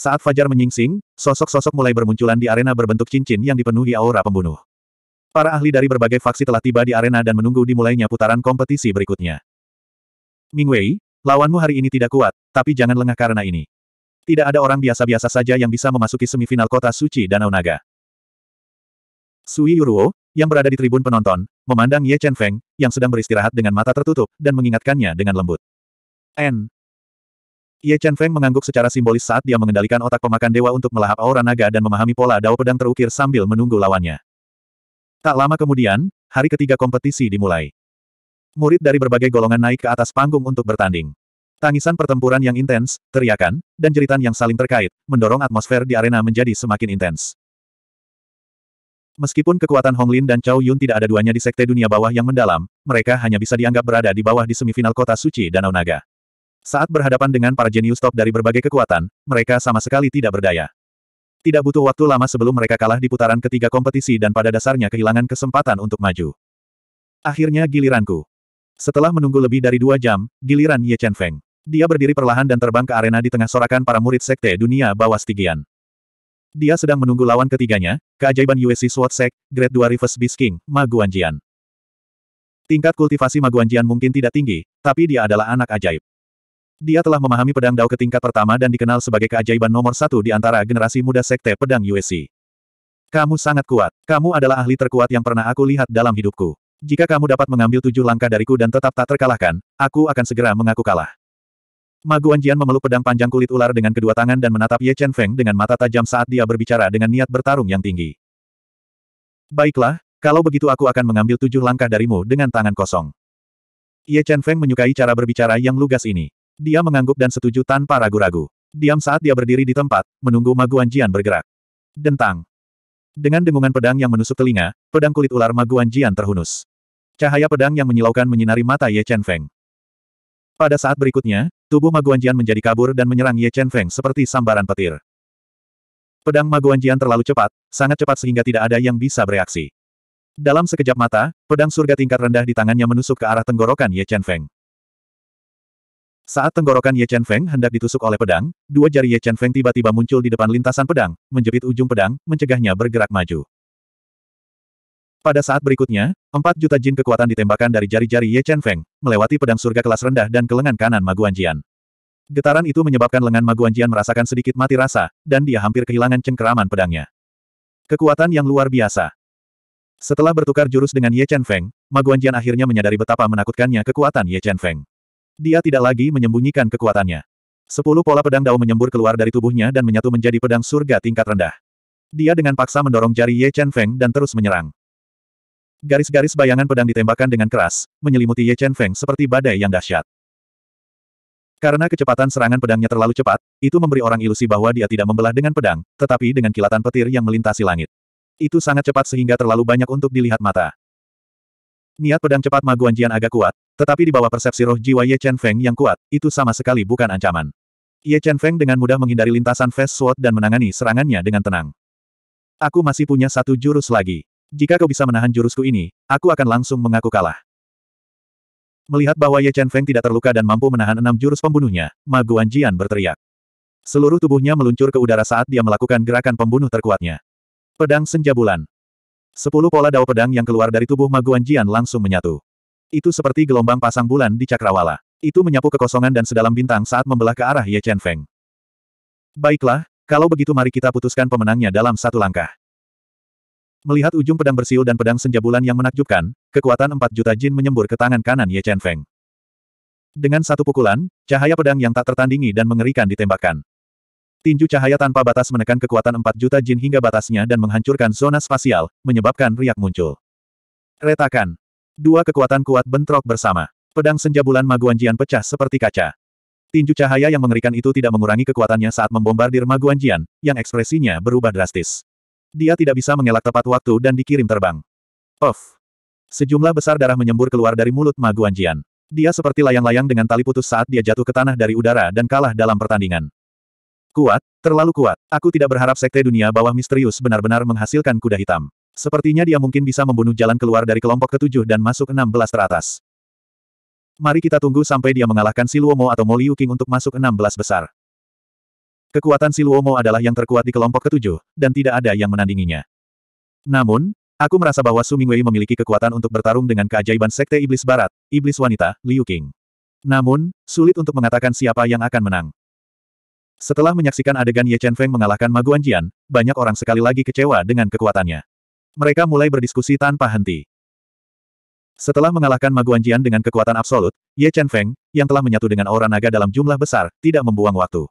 Saat fajar menyingsing, sosok-sosok mulai bermunculan di arena berbentuk cincin yang dipenuhi aura pembunuh. Para ahli dari berbagai faksi telah tiba di arena dan menunggu dimulainya putaran kompetisi berikutnya. Ming Wei, lawanmu hari ini tidak kuat, tapi jangan lengah karena ini. Tidak ada orang biasa-biasa saja yang bisa memasuki semifinal kota suci Danau Naga. Sui Yuruo, yang berada di tribun penonton, memandang Ye Chen Feng, yang sedang beristirahat dengan mata tertutup, dan mengingatkannya dengan lembut. N. Ye Chen Feng mengangguk secara simbolis saat dia mengendalikan otak pemakan dewa untuk melahap aura naga dan memahami pola dao pedang terukir sambil menunggu lawannya. Tak lama kemudian, hari ketiga kompetisi dimulai. Murid dari berbagai golongan naik ke atas panggung untuk bertanding. Tangisan pertempuran yang intens, teriakan, dan jeritan yang saling terkait, mendorong atmosfer di arena menjadi semakin intens. Meskipun kekuatan Hong Lin dan Chow Yun tidak ada duanya di sekte dunia bawah yang mendalam, mereka hanya bisa dianggap berada di bawah di semifinal kota suci Danau Naga. Saat berhadapan dengan para jenius top dari berbagai kekuatan, mereka sama sekali tidak berdaya. Tidak butuh waktu lama sebelum mereka kalah di putaran ketiga kompetisi dan pada dasarnya kehilangan kesempatan untuk maju. Akhirnya giliranku. Setelah menunggu lebih dari dua jam, giliran Ye Chen Feng. Dia berdiri perlahan dan terbang ke arena di tengah sorakan para murid sekte dunia bawah Stygian. Dia sedang menunggu lawan ketiganya, keajaiban USC Sword Sect, Grade 2 Reverse Beast King, Ma Guanjian. Tingkat kultivasi Ma Guanjian mungkin tidak tinggi, tapi dia adalah anak ajaib. Dia telah memahami pedang Dao ke tingkat pertama dan dikenal sebagai keajaiban nomor satu di antara generasi muda sekte pedang USC. Kamu sangat kuat. Kamu adalah ahli terkuat yang pernah aku lihat dalam hidupku. Jika kamu dapat mengambil tujuh langkah dariku dan tetap tak terkalahkan, aku akan segera mengaku kalah. Ma Guanjian memeluk pedang panjang kulit ular dengan kedua tangan dan menatap Ye Chen Feng dengan mata tajam saat dia berbicara dengan niat bertarung yang tinggi. Baiklah, kalau begitu aku akan mengambil tujuh langkah darimu dengan tangan kosong. Ye Chen Feng menyukai cara berbicara yang lugas ini. Dia mengangguk dan setuju tanpa ragu-ragu. Diam saat dia berdiri di tempat, menunggu Maguan Jian bergerak. Dentang. Dengan dengungan pedang yang menusuk telinga, pedang kulit ular Maguan Jian terhunus. Cahaya pedang yang menyilaukan menyinari mata Ye Chen Feng. Pada saat berikutnya, tubuh Maguan Jian menjadi kabur dan menyerang Ye Chen Feng seperti sambaran petir. Pedang Maguan Jian terlalu cepat, sangat cepat sehingga tidak ada yang bisa bereaksi. Dalam sekejap mata, pedang surga tingkat rendah di tangannya menusuk ke arah tenggorokan Ye Chen Feng. Saat tenggorokan Ye Chen Feng hendak ditusuk oleh pedang, dua jari Ye Chen Feng tiba-tiba muncul di depan lintasan pedang, menjepit ujung pedang, mencegahnya bergerak maju. Pada saat berikutnya, empat juta jin kekuatan ditembakkan dari jari-jari Ye Chen Feng, melewati pedang surga kelas rendah dan ke lengan kanan Ma Guanjian. Getaran itu menyebabkan lengan Ma Guanjian merasakan sedikit mati rasa, dan dia hampir kehilangan cengkeraman pedangnya. Kekuatan yang luar biasa. Setelah bertukar jurus dengan Ye Chen Feng, Ma Guanjian akhirnya menyadari betapa menakutkannya kekuatan Ye Chen Feng. Dia tidak lagi menyembunyikan kekuatannya. Sepuluh pola pedang dao menyembur keluar dari tubuhnya dan menyatu menjadi pedang surga tingkat rendah. Dia dengan paksa mendorong jari Ye Chen Feng dan terus menyerang. Garis-garis bayangan pedang ditembakkan dengan keras, menyelimuti Ye Chen Feng seperti badai yang dahsyat. Karena kecepatan serangan pedangnya terlalu cepat, itu memberi orang ilusi bahwa dia tidak membelah dengan pedang, tetapi dengan kilatan petir yang melintasi langit. Itu sangat cepat sehingga terlalu banyak untuk dilihat mata. Niat pedang cepat Ma Guanjian agak kuat, tetapi di bawah persepsi roh jiwa Ye Chen Feng yang kuat, itu sama sekali bukan ancaman. Ye Chen Feng dengan mudah menghindari lintasan Fast Sword dan menangani serangannya dengan tenang. Aku masih punya satu jurus lagi. Jika kau bisa menahan jurusku ini, aku akan langsung mengaku kalah. Melihat bahwa Ye Chen Feng tidak terluka dan mampu menahan enam jurus pembunuhnya, Ma Guanjian berteriak. Seluruh tubuhnya meluncur ke udara saat dia melakukan gerakan pembunuh terkuatnya. Pedang Senja Bulan. Sepuluh pola dao pedang yang keluar dari tubuh Ma Guanjian langsung menyatu. Itu seperti gelombang pasang bulan di cakrawala. Itu menyapu kekosongan dan sedalam bintang saat membelah ke arah Ye Chen Feng. Baiklah, kalau begitu mari kita putuskan pemenangnya dalam satu langkah. Melihat ujung pedang bersiul dan pedang senja bulan yang menakjubkan, kekuatan empat juta jin menyembur ke tangan kanan Ye Chen Feng. Dengan satu pukulan, cahaya pedang yang tak tertandingi dan mengerikan ditembakkan. Tinju cahaya tanpa batas menekan kekuatan empat juta jin hingga batasnya dan menghancurkan zona spasial, menyebabkan riak muncul. Retakan. Dua kekuatan kuat bentrok bersama. Pedang senja bulan Maguanjian pecah seperti kaca. Tinju cahaya yang mengerikan itu tidak mengurangi kekuatannya saat membombardir Maguanjian, yang ekspresinya berubah drastis. Dia tidak bisa mengelak tepat waktu dan dikirim terbang. Off. Sejumlah besar darah menyembur keluar dari mulut Maguanjian. Dia seperti layang-layang dengan tali putus saat dia jatuh ke tanah dari udara dan kalah dalam pertandingan. Kuat, terlalu kuat. Aku tidak berharap sekte dunia bawah misterius benar-benar menghasilkan kuda hitam. Sepertinya dia mungkin bisa membunuh jalan keluar dari kelompok ketujuh dan masuk 16 teratas. Mari kita tunggu sampai dia mengalahkan Siluomo atau Mo Liu King untuk masuk 16 besar. Kekuatan Siluomo adalah yang terkuat di kelompok ketujuh, dan tidak ada yang menandinginya. Namun, aku merasa bahwa Su Mingwei memiliki kekuatan untuk bertarung dengan keajaiban Sekte Iblis Barat, Iblis Wanita, Liu King. Namun, sulit untuk mengatakan siapa yang akan menang. Setelah menyaksikan adegan Ye Chen Feng mengalahkan Ma Guanjian, banyak orang sekali lagi kecewa dengan kekuatannya. Mereka mulai berdiskusi tanpa henti. Setelah mengalahkan Ma Guanjian dengan kekuatan absolut, Ye Chen Feng, yang telah menyatu dengan aura naga dalam jumlah besar, tidak membuang waktu.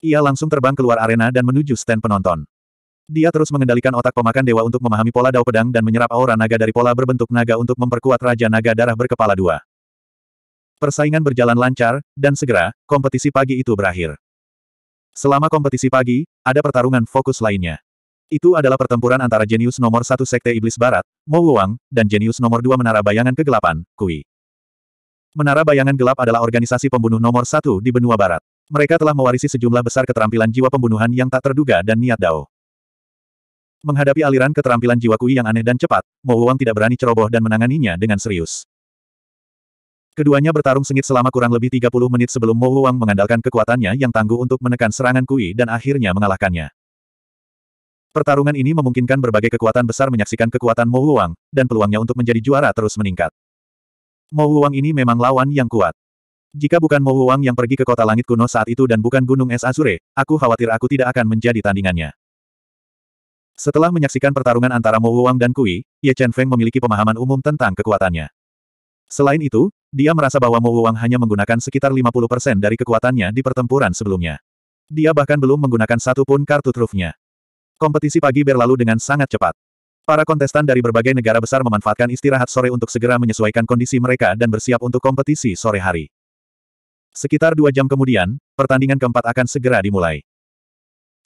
Ia langsung terbang keluar arena dan menuju stand penonton. Dia terus mengendalikan otak pemakan dewa untuk memahami pola dao pedang dan menyerap aura naga dari pola berbentuk naga untuk memperkuat Raja Naga Darah berkepala dua. Persaingan berjalan lancar, dan segera, kompetisi pagi itu berakhir. Selama kompetisi pagi, ada pertarungan fokus lainnya. Itu adalah pertempuran antara jenius nomor satu Sekte Iblis Barat, Mo Wuang, dan jenius nomor dua Menara Bayangan Kegelapan, Kui. Menara Bayangan Gelap adalah organisasi pembunuh nomor satu di benua barat. Mereka telah mewarisi sejumlah besar keterampilan jiwa pembunuhan yang tak terduga dan niat Dao. Menghadapi aliran keterampilan jiwa Kui yang aneh dan cepat, Mo Wuang tidak berani ceroboh dan menanganinya dengan serius. Keduanya bertarung sengit selama kurang lebih 30 menit sebelum Mo Wuang mengandalkan kekuatannya yang tangguh untuk menekan serangan Kui dan akhirnya mengalahkannya. Pertarungan ini memungkinkan berbagai kekuatan besar menyaksikan kekuatan Mo Wuang, dan peluangnya untuk menjadi juara terus meningkat. Mo Wuang ini memang lawan yang kuat. Jika bukan Mo Wuang yang pergi ke kota langit kuno saat itu dan bukan Gunung Es Azure, aku khawatir aku tidak akan menjadi tandingannya. Setelah menyaksikan pertarungan antara Mo Wuang dan Kui, Ye Chen Feng memiliki pemahaman umum tentang kekuatannya. Selain itu, dia merasa bahwa Mo Wuang hanya menggunakan sekitar 50% dari kekuatannya di pertempuran sebelumnya. Dia bahkan belum menggunakan satu pun kartu trufnya. Kompetisi pagi berlalu dengan sangat cepat. Para kontestan dari berbagai negara besar memanfaatkan istirahat sore untuk segera menyesuaikan kondisi mereka dan bersiap untuk kompetisi sore hari. Sekitar dua jam kemudian, pertandingan keempat akan segera dimulai.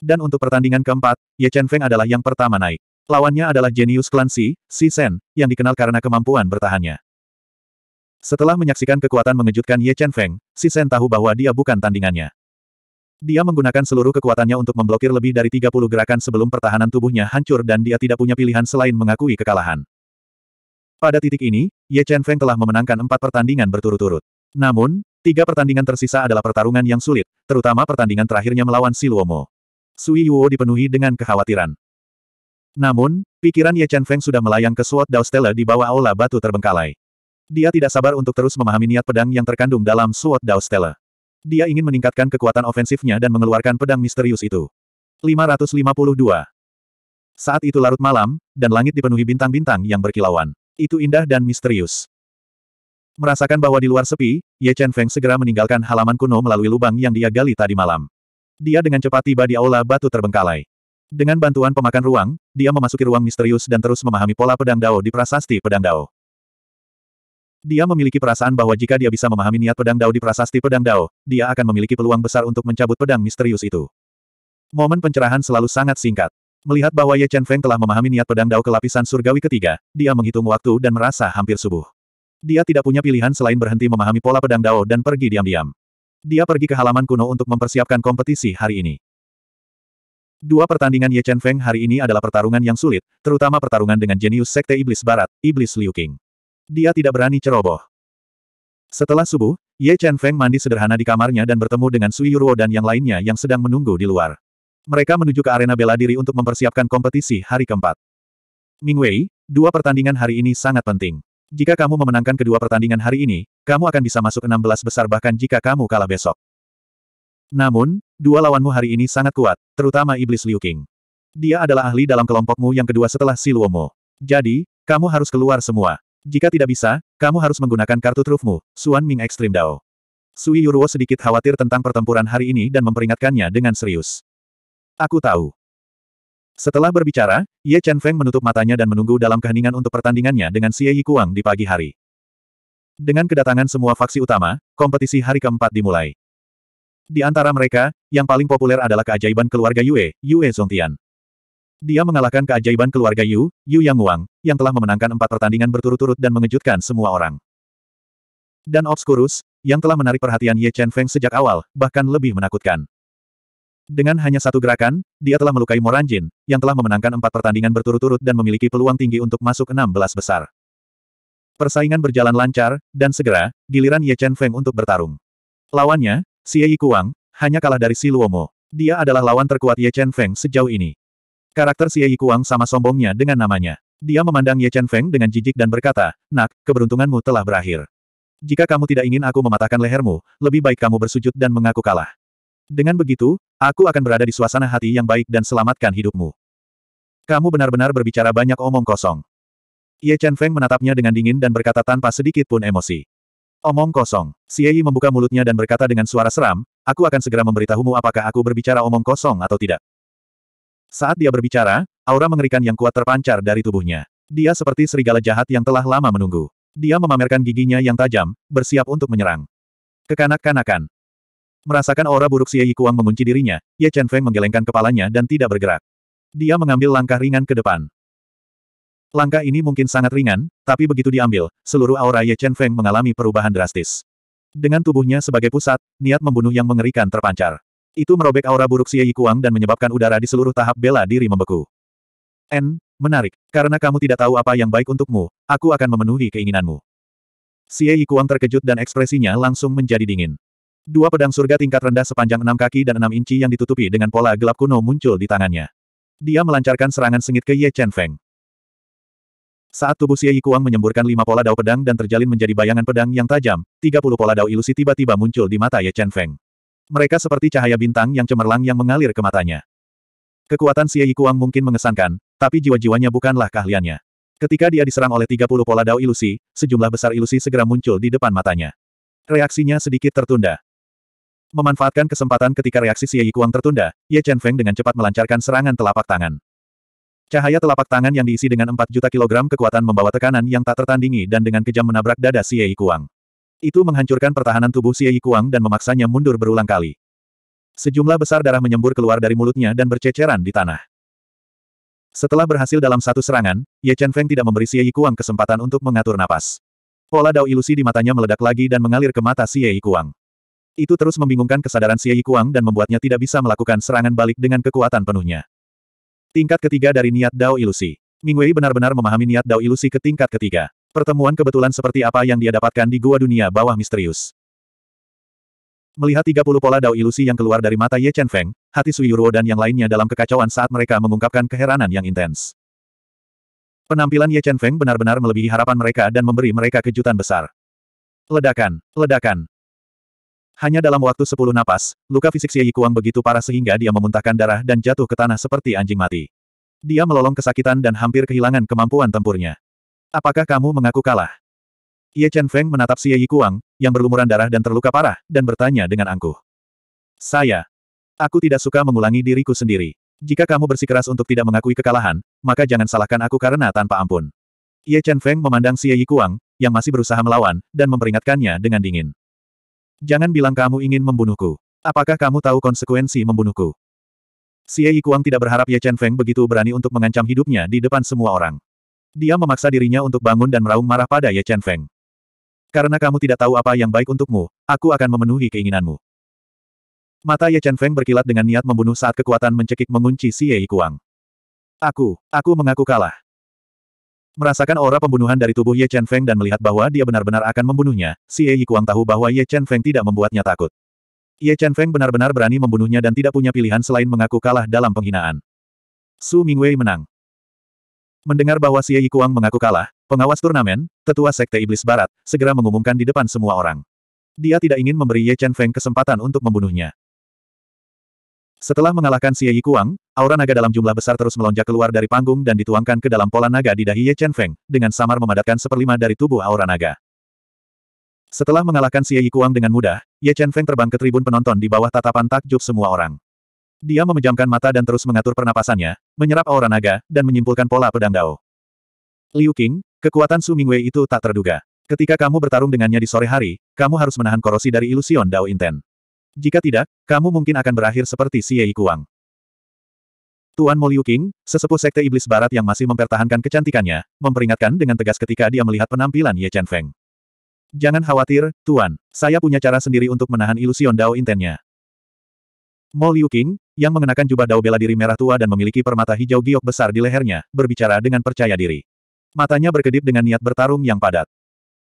Dan untuk pertandingan keempat, Ye Chen Feng adalah yang pertama naik. Lawannya adalah jenius klan Si, Si Sen, yang dikenal karena kemampuan bertahannya. Setelah menyaksikan kekuatan mengejutkan Ye Chen Feng, Si Sen tahu bahwa dia bukan tandingannya. Dia menggunakan seluruh kekuatannya untuk memblokir lebih dari 30 gerakan sebelum pertahanan tubuhnya hancur dan dia tidak punya pilihan selain mengakui kekalahan. Pada titik ini, Ye Chen Feng telah memenangkan empat pertandingan berturut-turut. Namun, Tiga pertandingan tersisa adalah pertarungan yang sulit, terutama pertandingan terakhirnya melawan Siluomo. Sui Yuo dipenuhi dengan kekhawatiran. Namun, pikiran Ye Chen Feng sudah melayang ke Sword Dao Stella di bawah aula batu terbengkalai. Dia tidak sabar untuk terus memahami niat pedang yang terkandung dalam Sword Dao Stella. Dia ingin meningkatkan kekuatan ofensifnya dan mengeluarkan pedang misterius itu. 552. Saat itu larut malam, dan langit dipenuhi bintang-bintang yang berkilauan. Itu indah dan misterius. Merasakan bahwa di luar sepi, Ye Chen Feng segera meninggalkan halaman kuno melalui lubang yang dia gali tadi malam. Dia dengan cepat tiba di aula batu terbengkalai. Dengan bantuan pemakan ruang, dia memasuki ruang misterius dan terus memahami pola pedang Dao di prasasti pedang Dao. Dia memiliki perasaan bahwa jika dia bisa memahami niat pedang Dao di prasasti pedang Dao, dia akan memiliki peluang besar untuk mencabut pedang misterius itu. Momen pencerahan selalu sangat singkat. Melihat bahwa Ye Chen Feng telah memahami niat pedang Dao ke lapisan surgawi ketiga, dia menghitung waktu dan merasa hampir subuh. Dia tidak punya pilihan selain berhenti memahami pola pedang Dao dan pergi diam-diam. Dia pergi ke halaman kuno untuk mempersiapkan kompetisi hari ini. Dua pertandingan Ye Chen Feng hari ini adalah pertarungan yang sulit, terutama pertarungan dengan jenius Sekte Iblis Barat, Iblis Liu King. Dia tidak berani ceroboh. Setelah subuh, Ye Chen Feng mandi sederhana di kamarnya dan bertemu dengan Sui Yuruo dan yang lainnya yang sedang menunggu di luar. Mereka menuju ke arena bela diri untuk mempersiapkan kompetisi hari keempat. Ming Wei, dua pertandingan hari ini sangat penting. Jika kamu memenangkan kedua pertandingan hari ini, kamu akan bisa masuk 16 besar bahkan jika kamu kalah besok. Namun, dua lawanmu hari ini sangat kuat, terutama Iblis Liu King. Dia adalah ahli dalam kelompokmu yang kedua setelah Siluomo. Jadi, kamu harus keluar semua. Jika tidak bisa, kamu harus menggunakan kartu trufmu, Suan Ming Extreme Dao. Sui Yuruo sedikit khawatir tentang pertempuran hari ini dan memperingatkannya dengan serius. Aku tahu. Setelah berbicara, Ye Chen Feng menutup matanya dan menunggu dalam keheningan untuk pertandingannya dengan Xie Yikuang di pagi hari. Dengan kedatangan semua faksi utama, kompetisi hari keempat dimulai. Di antara mereka, yang paling populer adalah keajaiban keluarga Yue, Yue Zongtian. Dia mengalahkan keajaiban keluarga Yu, Yu Yang Wang, yang telah memenangkan empat pertandingan berturut-turut dan mengejutkan semua orang. Dan Obscurus, yang telah menarik perhatian Ye Chen Feng sejak awal, bahkan lebih menakutkan. Dengan hanya satu gerakan, dia telah melukai Moranjin, yang telah memenangkan empat pertandingan berturut-turut dan memiliki peluang tinggi untuk masuk 16 besar. Persaingan berjalan lancar, dan segera, giliran Ye Chen Feng untuk bertarung. Lawannya, Xie Yi Kuang, hanya kalah dari Si Luomo. Dia adalah lawan terkuat Ye Chen Feng sejauh ini. Karakter Xie Yi Kuang sama sombongnya dengan namanya. Dia memandang Ye Chen Feng dengan jijik dan berkata, Nak, keberuntunganmu telah berakhir. Jika kamu tidak ingin aku mematahkan lehermu, lebih baik kamu bersujud dan mengaku kalah. Dengan begitu, aku akan berada di suasana hati yang baik dan selamatkan hidupmu. Kamu benar-benar berbicara banyak omong kosong. Ye Chen Feng menatapnya dengan dingin dan berkata tanpa sedikit pun emosi. Omong kosong. Xie Yi membuka mulutnya dan berkata dengan suara seram, aku akan segera memberitahumu apakah aku berbicara omong kosong atau tidak. Saat dia berbicara, aura mengerikan yang kuat terpancar dari tubuhnya. Dia seperti serigala jahat yang telah lama menunggu. Dia memamerkan giginya yang tajam, bersiap untuk menyerang. Kekanak-kanakan. Merasakan aura buruk Xie Yi Kuang mengunci dirinya, Ye Chen Feng menggelengkan kepalanya dan tidak bergerak. Dia mengambil langkah ringan ke depan. Langkah ini mungkin sangat ringan, tapi begitu diambil, seluruh aura Ye Chen Feng mengalami perubahan drastis. Dengan tubuhnya sebagai pusat, niat membunuh yang mengerikan terpancar. Itu merobek aura buruk Xie Yi Kuang dan menyebabkan udara di seluruh tahap bela diri membeku. N. Menarik. Karena kamu tidak tahu apa yang baik untukmu, aku akan memenuhi keinginanmu. Xie Yi Kuang terkejut dan ekspresinya langsung menjadi dingin. Dua pedang surga tingkat rendah sepanjang enam kaki dan enam inci yang ditutupi dengan pola gelap kuno muncul di tangannya. Dia melancarkan serangan sengit ke Ye Chen Feng. Saat tubuh Xie Kuang menyemburkan lima pola dao pedang dan terjalin menjadi bayangan pedang yang tajam, tiga puluh pola dao ilusi tiba-tiba muncul di mata Ye Chen Feng. Mereka seperti cahaya bintang yang cemerlang yang mengalir ke matanya. Kekuatan Xie Kuang mungkin mengesankan, tapi jiwa-jiwanya bukanlah keahliannya. Ketika dia diserang oleh tiga puluh pola dao ilusi, sejumlah besar ilusi segera muncul di depan matanya. Reaksinya sedikit tertunda. Memanfaatkan kesempatan ketika reaksi Xie Kuang tertunda, Ye Chen Feng dengan cepat melancarkan serangan telapak tangan. Cahaya telapak tangan yang diisi dengan 4 juta kilogram kekuatan membawa tekanan yang tak tertandingi dan dengan kejam menabrak dada Xie Kuang. Itu menghancurkan pertahanan tubuh Xie Kuang dan memaksanya mundur berulang kali. Sejumlah besar darah menyembur keluar dari mulutnya dan berceceran di tanah. Setelah berhasil dalam satu serangan, Ye Chen Feng tidak memberi Xie Kuang kesempatan untuk mengatur napas. Pola dao ilusi di matanya meledak lagi dan mengalir ke mata Xie Kuang. Itu terus membingungkan kesadaran Xie Kuang dan membuatnya tidak bisa melakukan serangan balik dengan kekuatan penuhnya. Tingkat ketiga dari niat Dao Ilusi. Ming Wei benar-benar memahami niat Dao Ilusi ke tingkat ketiga. Pertemuan kebetulan seperti apa yang dia dapatkan di gua dunia bawah misterius. Melihat 30 pola Dao Ilusi yang keluar dari mata Ye Chen Feng, hati Sui Yuruo dan yang lainnya dalam kekacauan saat mereka mengungkapkan keheranan yang intens. Penampilan Ye Chen Feng benar-benar melebihi harapan mereka dan memberi mereka kejutan besar. Ledakan, ledakan, hanya dalam waktu sepuluh napas, luka fisik Xie Kuang begitu parah sehingga dia memuntahkan darah dan jatuh ke tanah seperti anjing mati. Dia melolong kesakitan dan hampir kehilangan kemampuan tempurnya. Apakah kamu mengaku kalah? Ye Chen Feng menatap Xie Kuang, yang berlumuran darah dan terluka parah, dan bertanya dengan angkuh. Saya. Aku tidak suka mengulangi diriku sendiri. Jika kamu bersikeras untuk tidak mengakui kekalahan, maka jangan salahkan aku karena tanpa ampun. Ye Chen Feng memandang Xie Kuang, yang masih berusaha melawan, dan memperingatkannya dengan dingin. Jangan bilang kamu ingin membunuhku. Apakah kamu tahu konsekuensi membunuhku? Xie Yikuang tidak berharap Ye Chen Feng begitu berani untuk mengancam hidupnya di depan semua orang. Dia memaksa dirinya untuk bangun dan meraung marah pada Ye Chen Feng. Karena kamu tidak tahu apa yang baik untukmu, aku akan memenuhi keinginanmu. Mata Ye Chen Feng berkilat dengan niat membunuh saat kekuatan mencekik mengunci Xie Yikuang. Aku, aku mengaku kalah. Merasakan aura pembunuhan dari tubuh Ye Chen Feng dan melihat bahwa dia benar-benar akan membunuhnya, Xie Yikuang tahu bahwa Ye Chen Feng tidak membuatnya takut. Ye Chen Feng benar-benar berani membunuhnya dan tidak punya pilihan selain mengaku kalah dalam penghinaan. Su Mingwei menang. Mendengar bahwa Xie Yikuang mengaku kalah, pengawas turnamen, tetua Sekte Iblis Barat, segera mengumumkan di depan semua orang. Dia tidak ingin memberi Ye Chen Feng kesempatan untuk membunuhnya. Setelah mengalahkan Xie Yikuang, aura naga dalam jumlah besar terus melonjak keluar dari panggung dan dituangkan ke dalam pola naga di dahi Ye Chen Feng, dengan samar memadatkan seperlima dari tubuh aura naga. Setelah mengalahkan Xie Yikuang dengan mudah, Ye Chen Feng terbang ke tribun penonton di bawah tatapan takjub semua orang. Dia memejamkan mata dan terus mengatur pernapasannya, menyerap aura naga, dan menyimpulkan pola pedang dao. Liu Qing, kekuatan Su Mingwei itu tak terduga. Ketika kamu bertarung dengannya di sore hari, kamu harus menahan korosi dari ilusion Dao Inten. Jika tidak, kamu mungkin akan berakhir seperti Xie Kuang. Tuan Mo Liu Qing, sesepuh sekte iblis barat yang masih mempertahankan kecantikannya, memperingatkan dengan tegas ketika dia melihat penampilan Ye Chen Feng. Jangan khawatir, Tuan. Saya punya cara sendiri untuk menahan ilusion Dao Intennya. Mo Liu King, yang mengenakan jubah dao bela diri merah tua dan memiliki permata hijau giok besar di lehernya, berbicara dengan percaya diri. Matanya berkedip dengan niat bertarung yang padat.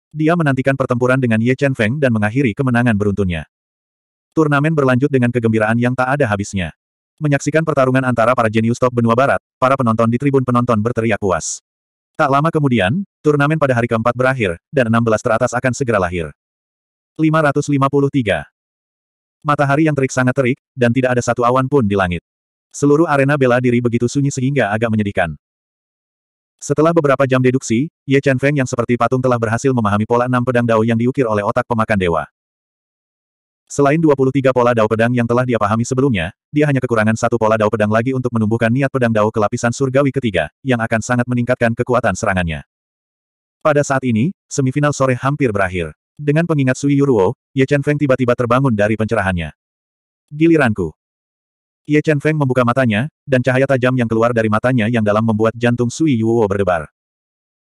Dia menantikan pertempuran dengan Ye Chen Feng dan mengakhiri kemenangan beruntunnya. Turnamen berlanjut dengan kegembiraan yang tak ada habisnya. Menyaksikan pertarungan antara para jenius top benua barat, para penonton di tribun penonton berteriak puas. Tak lama kemudian, turnamen pada hari keempat berakhir, dan 16 teratas akan segera lahir. 553 Matahari yang terik sangat terik, dan tidak ada satu awan pun di langit. Seluruh arena bela diri begitu sunyi sehingga agak menyedihkan. Setelah beberapa jam deduksi, Ye Chen Feng yang seperti patung telah berhasil memahami pola enam pedang dao yang diukir oleh otak pemakan dewa. Selain 23 pola dao pedang yang telah dia pahami sebelumnya, dia hanya kekurangan satu pola dao pedang lagi untuk menumbuhkan niat pedang dao ke lapisan surgawi ketiga, yang akan sangat meningkatkan kekuatan serangannya. Pada saat ini, semifinal sore hampir berakhir. Dengan pengingat Sui Yuruo, Ye Chen Feng tiba-tiba terbangun dari pencerahannya. Giliranku. Ye Chen Feng membuka matanya, dan cahaya tajam yang keluar dari matanya yang dalam membuat jantung Sui Yuruo berdebar.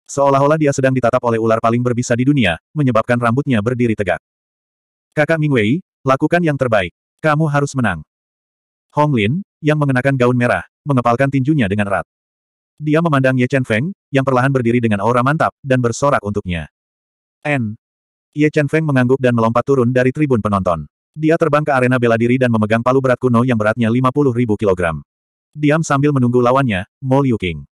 Seolah-olah dia sedang ditatap oleh ular paling berbisa di dunia, menyebabkan rambutnya berdiri tegak. Kakak Ming Wei, lakukan yang terbaik. Kamu harus menang. Hong Lin, yang mengenakan gaun merah, mengepalkan tinjunya dengan erat. Dia memandang Ye Chen Feng, yang perlahan berdiri dengan aura mantap, dan bersorak untuknya. N. Ye Chen Feng mengangguk dan melompat turun dari tribun penonton. Dia terbang ke arena bela diri dan memegang palu berat kuno yang beratnya 50 ribu kilogram. Diam sambil menunggu lawannya, Mo Liu King.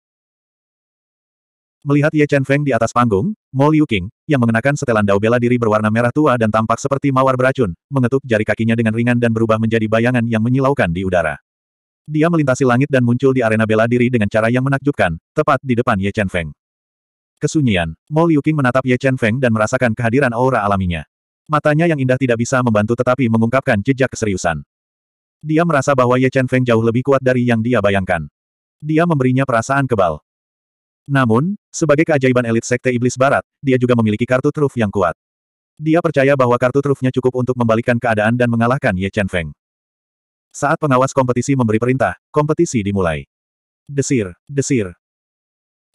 Melihat Ye Chen Feng di atas panggung, Mo Liu King, yang mengenakan setelan dao bela diri berwarna merah tua dan tampak seperti mawar beracun, mengetuk jari kakinya dengan ringan dan berubah menjadi bayangan yang menyilaukan di udara. Dia melintasi langit dan muncul di arena bela diri dengan cara yang menakjubkan, tepat di depan Ye Chen Feng. Kesunyian, Mo Liuqing menatap Ye Chen Feng dan merasakan kehadiran aura alaminya. Matanya yang indah tidak bisa membantu tetapi mengungkapkan jejak keseriusan. Dia merasa bahwa Ye Chen Feng jauh lebih kuat dari yang dia bayangkan. Dia memberinya perasaan kebal. Namun, sebagai keajaiban elit Sekte Iblis Barat, dia juga memiliki kartu truf yang kuat. Dia percaya bahwa kartu trufnya cukup untuk membalikan keadaan dan mengalahkan Ye Chen Feng. Saat pengawas kompetisi memberi perintah, kompetisi dimulai. Desir, desir,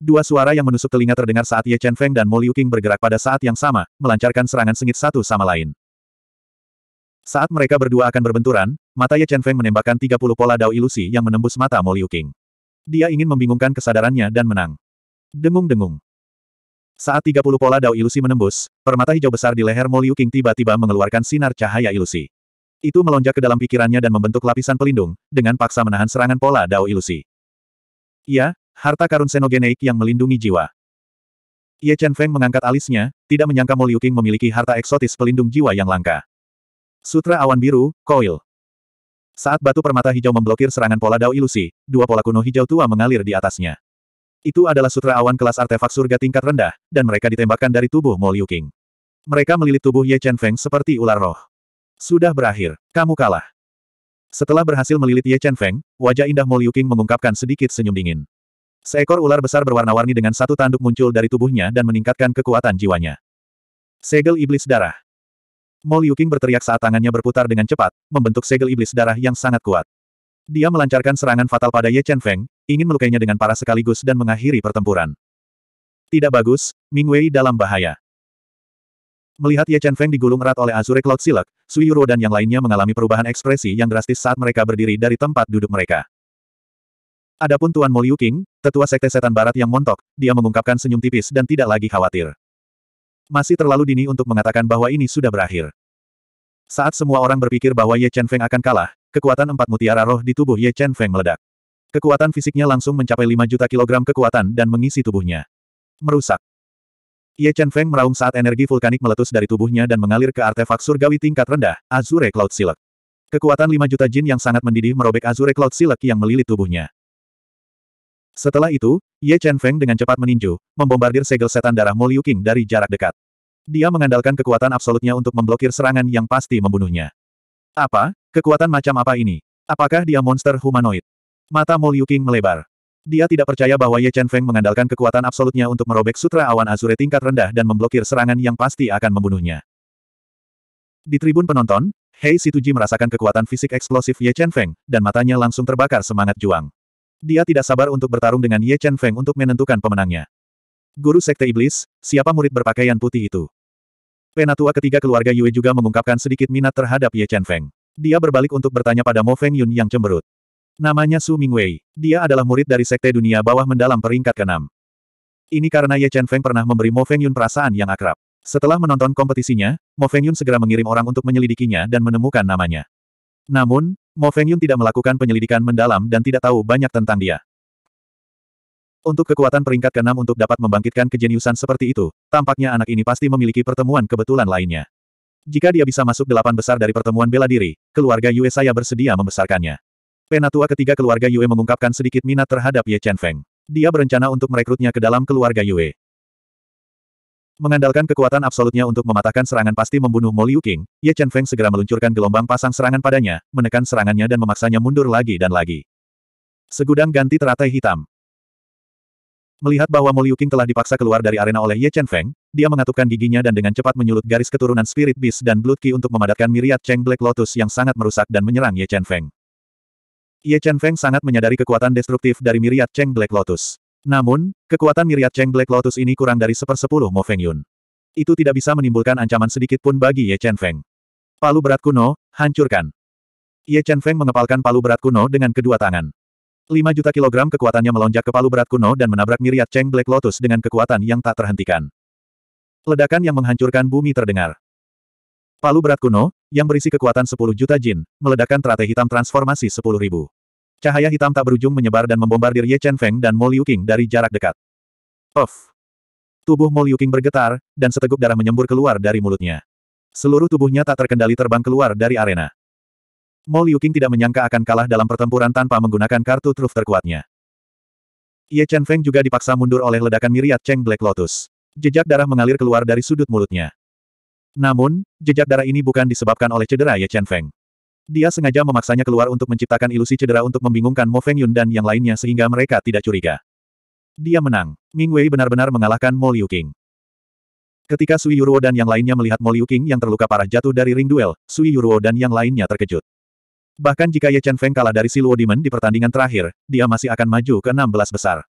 Dua suara yang menusuk telinga terdengar saat Ye Chen Feng dan Mo Liu King bergerak pada saat yang sama, melancarkan serangan sengit satu sama lain. Saat mereka berdua akan berbenturan, mata Ye Chen Feng menembakkan 30 pola dao ilusi yang menembus mata Mo Liu King. Dia ingin membingungkan kesadarannya dan menang. Dengung-dengung. Saat 30 pola dao ilusi menembus, permata hijau besar di leher Mo Liu King tiba-tiba mengeluarkan sinar cahaya ilusi. Itu melonjak ke dalam pikirannya dan membentuk lapisan pelindung, dengan paksa menahan serangan pola dao ilusi. Iya, Harta karun senogeneik yang melindungi jiwa. Ye Chen Feng mengangkat alisnya, tidak menyangka Mo Liu King memiliki harta eksotis pelindung jiwa yang langka. Sutra Awan Biru, Coil. Saat batu permata hijau memblokir serangan pola dao ilusi, dua pola kuno hijau tua mengalir di atasnya. Itu adalah sutra awan kelas artefak surga tingkat rendah, dan mereka ditembakkan dari tubuh Mo Liu King. Mereka melilit tubuh Ye Chen Feng seperti ular roh. Sudah berakhir, kamu kalah. Setelah berhasil melilit Ye Chen Feng, wajah indah Mo Liu King mengungkapkan sedikit senyum dingin. Seekor ular besar berwarna-warni dengan satu tanduk muncul dari tubuhnya dan meningkatkan kekuatan jiwanya. Segel Iblis Darah. Mo Liu King berteriak saat tangannya berputar dengan cepat, membentuk segel Iblis Darah yang sangat kuat. Dia melancarkan serangan fatal pada Ye Chen Feng, ingin melukainya dengan parah sekaligus dan mengakhiri pertempuran. Tidak bagus, Ming Wei dalam bahaya. Melihat Ye Chen Feng digulung erat oleh Azure Cloud Silk, Sui Yuro dan yang lainnya mengalami perubahan ekspresi yang drastis saat mereka berdiri dari tempat duduk mereka. Adapun Tuan Mo Liu King, tetua sekte setan barat yang montok, dia mengungkapkan senyum tipis dan tidak lagi khawatir. Masih terlalu dini untuk mengatakan bahwa ini sudah berakhir. Saat semua orang berpikir bahwa Ye Chen Feng akan kalah, kekuatan empat mutiara roh di tubuh Ye Chen Feng meledak. Kekuatan fisiknya langsung mencapai 5 juta kilogram kekuatan dan mengisi tubuhnya. Merusak. Ye Chen Feng meraung saat energi vulkanik meletus dari tubuhnya dan mengalir ke artefak surgawi tingkat rendah, Azure Cloud Silk. Kekuatan 5 juta jin yang sangat mendidih merobek Azure Cloud Silk yang melilit tubuhnya. Setelah itu, Ye Chen Feng dengan cepat meninju, membombardir segel setan darah Mo Liu King dari jarak dekat. Dia mengandalkan kekuatan absolutnya untuk memblokir serangan yang pasti membunuhnya. Apa? Kekuatan macam apa ini? Apakah dia monster humanoid? Mata Mo Liu King melebar. Dia tidak percaya bahwa Ye Chen Feng mengandalkan kekuatan absolutnya untuk merobek sutra awan azure tingkat rendah dan memblokir serangan yang pasti akan membunuhnya. Di tribun penonton, Hei Situji merasakan kekuatan fisik eksplosif Ye Chen Feng, dan matanya langsung terbakar semangat juang. Dia tidak sabar untuk bertarung dengan Ye Chen Feng untuk menentukan pemenangnya. Guru Sekte Iblis, siapa murid berpakaian putih itu? Penatua ketiga keluarga Yue juga mengungkapkan sedikit minat terhadap Ye Chen Feng. Dia berbalik untuk bertanya pada Mo Feng Yun yang cemberut. Namanya Su Mingwei. Dia adalah murid dari Sekte Dunia Bawah Mendalam peringkat ke-6. Ini karena Ye Chen Feng pernah memberi Mo Feng Yun perasaan yang akrab. Setelah menonton kompetisinya, Mo Feng Yun segera mengirim orang untuk menyelidikinya dan menemukan namanya. Namun, Mo Feng Yun tidak melakukan penyelidikan mendalam dan tidak tahu banyak tentang dia. Untuk kekuatan peringkat ke-6 untuk dapat membangkitkan kejeniusan seperti itu, tampaknya anak ini pasti memiliki pertemuan kebetulan lainnya. Jika dia bisa masuk delapan besar dari pertemuan bela diri, keluarga Yue saya bersedia membesarkannya. Penatua ketiga keluarga Yue mengungkapkan sedikit minat terhadap Ye Chen Feng. Dia berencana untuk merekrutnya ke dalam keluarga Yue. Mengandalkan kekuatan absolutnya untuk mematahkan serangan pasti membunuh Mo Liu King, Ye Chen Feng segera meluncurkan gelombang pasang serangan padanya, menekan serangannya dan memaksanya mundur lagi dan lagi. Segudang ganti teratai hitam. Melihat bahwa Mo Liu telah dipaksa keluar dari arena oleh Ye Chen Feng, dia mengatupkan giginya dan dengan cepat menyulut garis keturunan Spirit Beast dan Blood Key untuk memadatkan miriat Cheng Black Lotus yang sangat merusak dan menyerang Ye Chen Feng. Ye Chen Feng sangat menyadari kekuatan destruktif dari miriat Cheng Black Lotus. Namun, kekuatan miriat Cheng Black Lotus ini kurang dari sepersepuluh Mo Feng Yun. Itu tidak bisa menimbulkan ancaman sedikit pun bagi Ye Chen Feng. Palu berat kuno, hancurkan. Ye Chen Feng mengepalkan palu berat kuno dengan kedua tangan. 5 juta kilogram kekuatannya melonjak ke palu berat kuno dan menabrak miriat Cheng Black Lotus dengan kekuatan yang tak terhentikan. Ledakan yang menghancurkan bumi terdengar. Palu berat kuno, yang berisi kekuatan 10 juta jin, meledakkan teratai hitam transformasi 10 ribu. Cahaya hitam tak berujung menyebar dan membombardir Ye Chen Feng dan Mo Liu King dari jarak dekat. Off. Tubuh Mo Liu King bergetar, dan seteguk darah menyembur keluar dari mulutnya. Seluruh tubuhnya tak terkendali terbang keluar dari arena. Mo Liu tidak menyangka akan kalah dalam pertempuran tanpa menggunakan kartu truf terkuatnya. Ye Chen Feng juga dipaksa mundur oleh ledakan miriat Cheng Black Lotus. Jejak darah mengalir keluar dari sudut mulutnya. Namun, jejak darah ini bukan disebabkan oleh cedera Ye Chen Feng. Dia sengaja memaksanya keluar untuk menciptakan ilusi cedera untuk membingungkan Mo Feng Yun dan yang lainnya sehingga mereka tidak curiga. Dia menang. Ming Wei benar-benar mengalahkan Mo Liu King. Ketika Sui Yuruo dan yang lainnya melihat Mo Liu King yang terluka parah jatuh dari ring duel, Sui Yuruo dan yang lainnya terkejut. Bahkan jika Ye Chen Feng kalah dari Siluo Demon di pertandingan terakhir, dia masih akan maju ke 16 besar.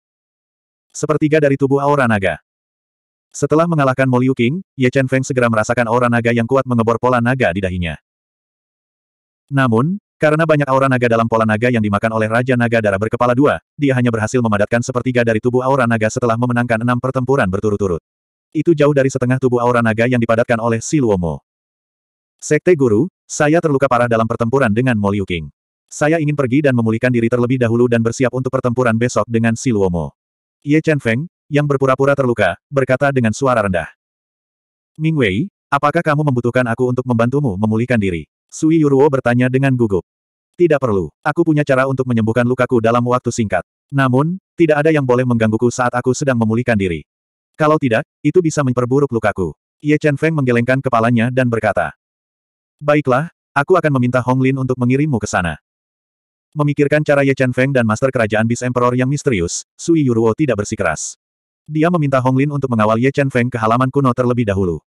Sepertiga dari tubuh aura naga. Setelah mengalahkan Mo Liu King, Ye Chen Feng segera merasakan aura naga yang kuat mengebor pola naga di dahinya. Namun, karena banyak aura naga dalam pola naga yang dimakan oleh Raja Naga Darah berkepala dua, dia hanya berhasil memadatkan sepertiga dari tubuh aura naga setelah memenangkan enam pertempuran berturut-turut. Itu jauh dari setengah tubuh aura naga yang dipadatkan oleh Siluo Mo. Sekte Guru, saya terluka parah dalam pertempuran dengan Mo Liu King. Saya ingin pergi dan memulihkan diri terlebih dahulu dan bersiap untuk pertempuran besok dengan Si Luomo. Ye Chen Feng, yang berpura-pura terluka, berkata dengan suara rendah. Ming Wei, apakah kamu membutuhkan aku untuk membantumu memulihkan diri? Sui Yuruo bertanya dengan gugup. Tidak perlu, aku punya cara untuk menyembuhkan lukaku dalam waktu singkat. Namun, tidak ada yang boleh menggangguku saat aku sedang memulihkan diri. Kalau tidak, itu bisa memperburuk lukaku. Ye Chen Feng menggelengkan kepalanya dan berkata. Baiklah, aku akan meminta Hong Lin untuk mengirimmu ke sana. Memikirkan cara Ye Chen Feng dan Master Kerajaan Beast Emperor yang misterius, Sui Yuruo tidak bersikeras. Dia meminta Hong Lin untuk mengawal Ye Chen Feng ke halaman kuno terlebih dahulu.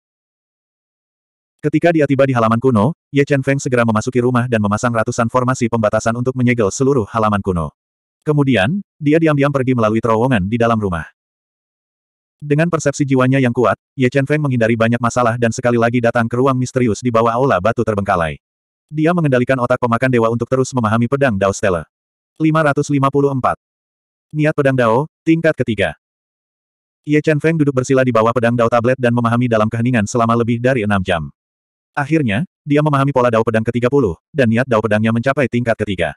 Ketika dia tiba di halaman kuno, Ye Chen Feng segera memasuki rumah dan memasang ratusan formasi pembatasan untuk menyegel seluruh halaman kuno. Kemudian, dia diam-diam pergi melalui terowongan di dalam rumah. Dengan persepsi jiwanya yang kuat, Ye Chen Feng menghindari banyak masalah dan sekali lagi datang ke ruang misterius di bawah aula batu terbengkalai. Dia mengendalikan otak pemakan dewa untuk terus memahami pedang Dao Stella. 554. Niat pedang Dao, tingkat ketiga. Ye Chen Feng duduk bersila di bawah pedang Dao tablet dan memahami dalam keheningan selama lebih dari enam jam. Akhirnya, dia memahami pola Dao pedang ke-30, dan niat Dao pedangnya mencapai tingkat ketiga.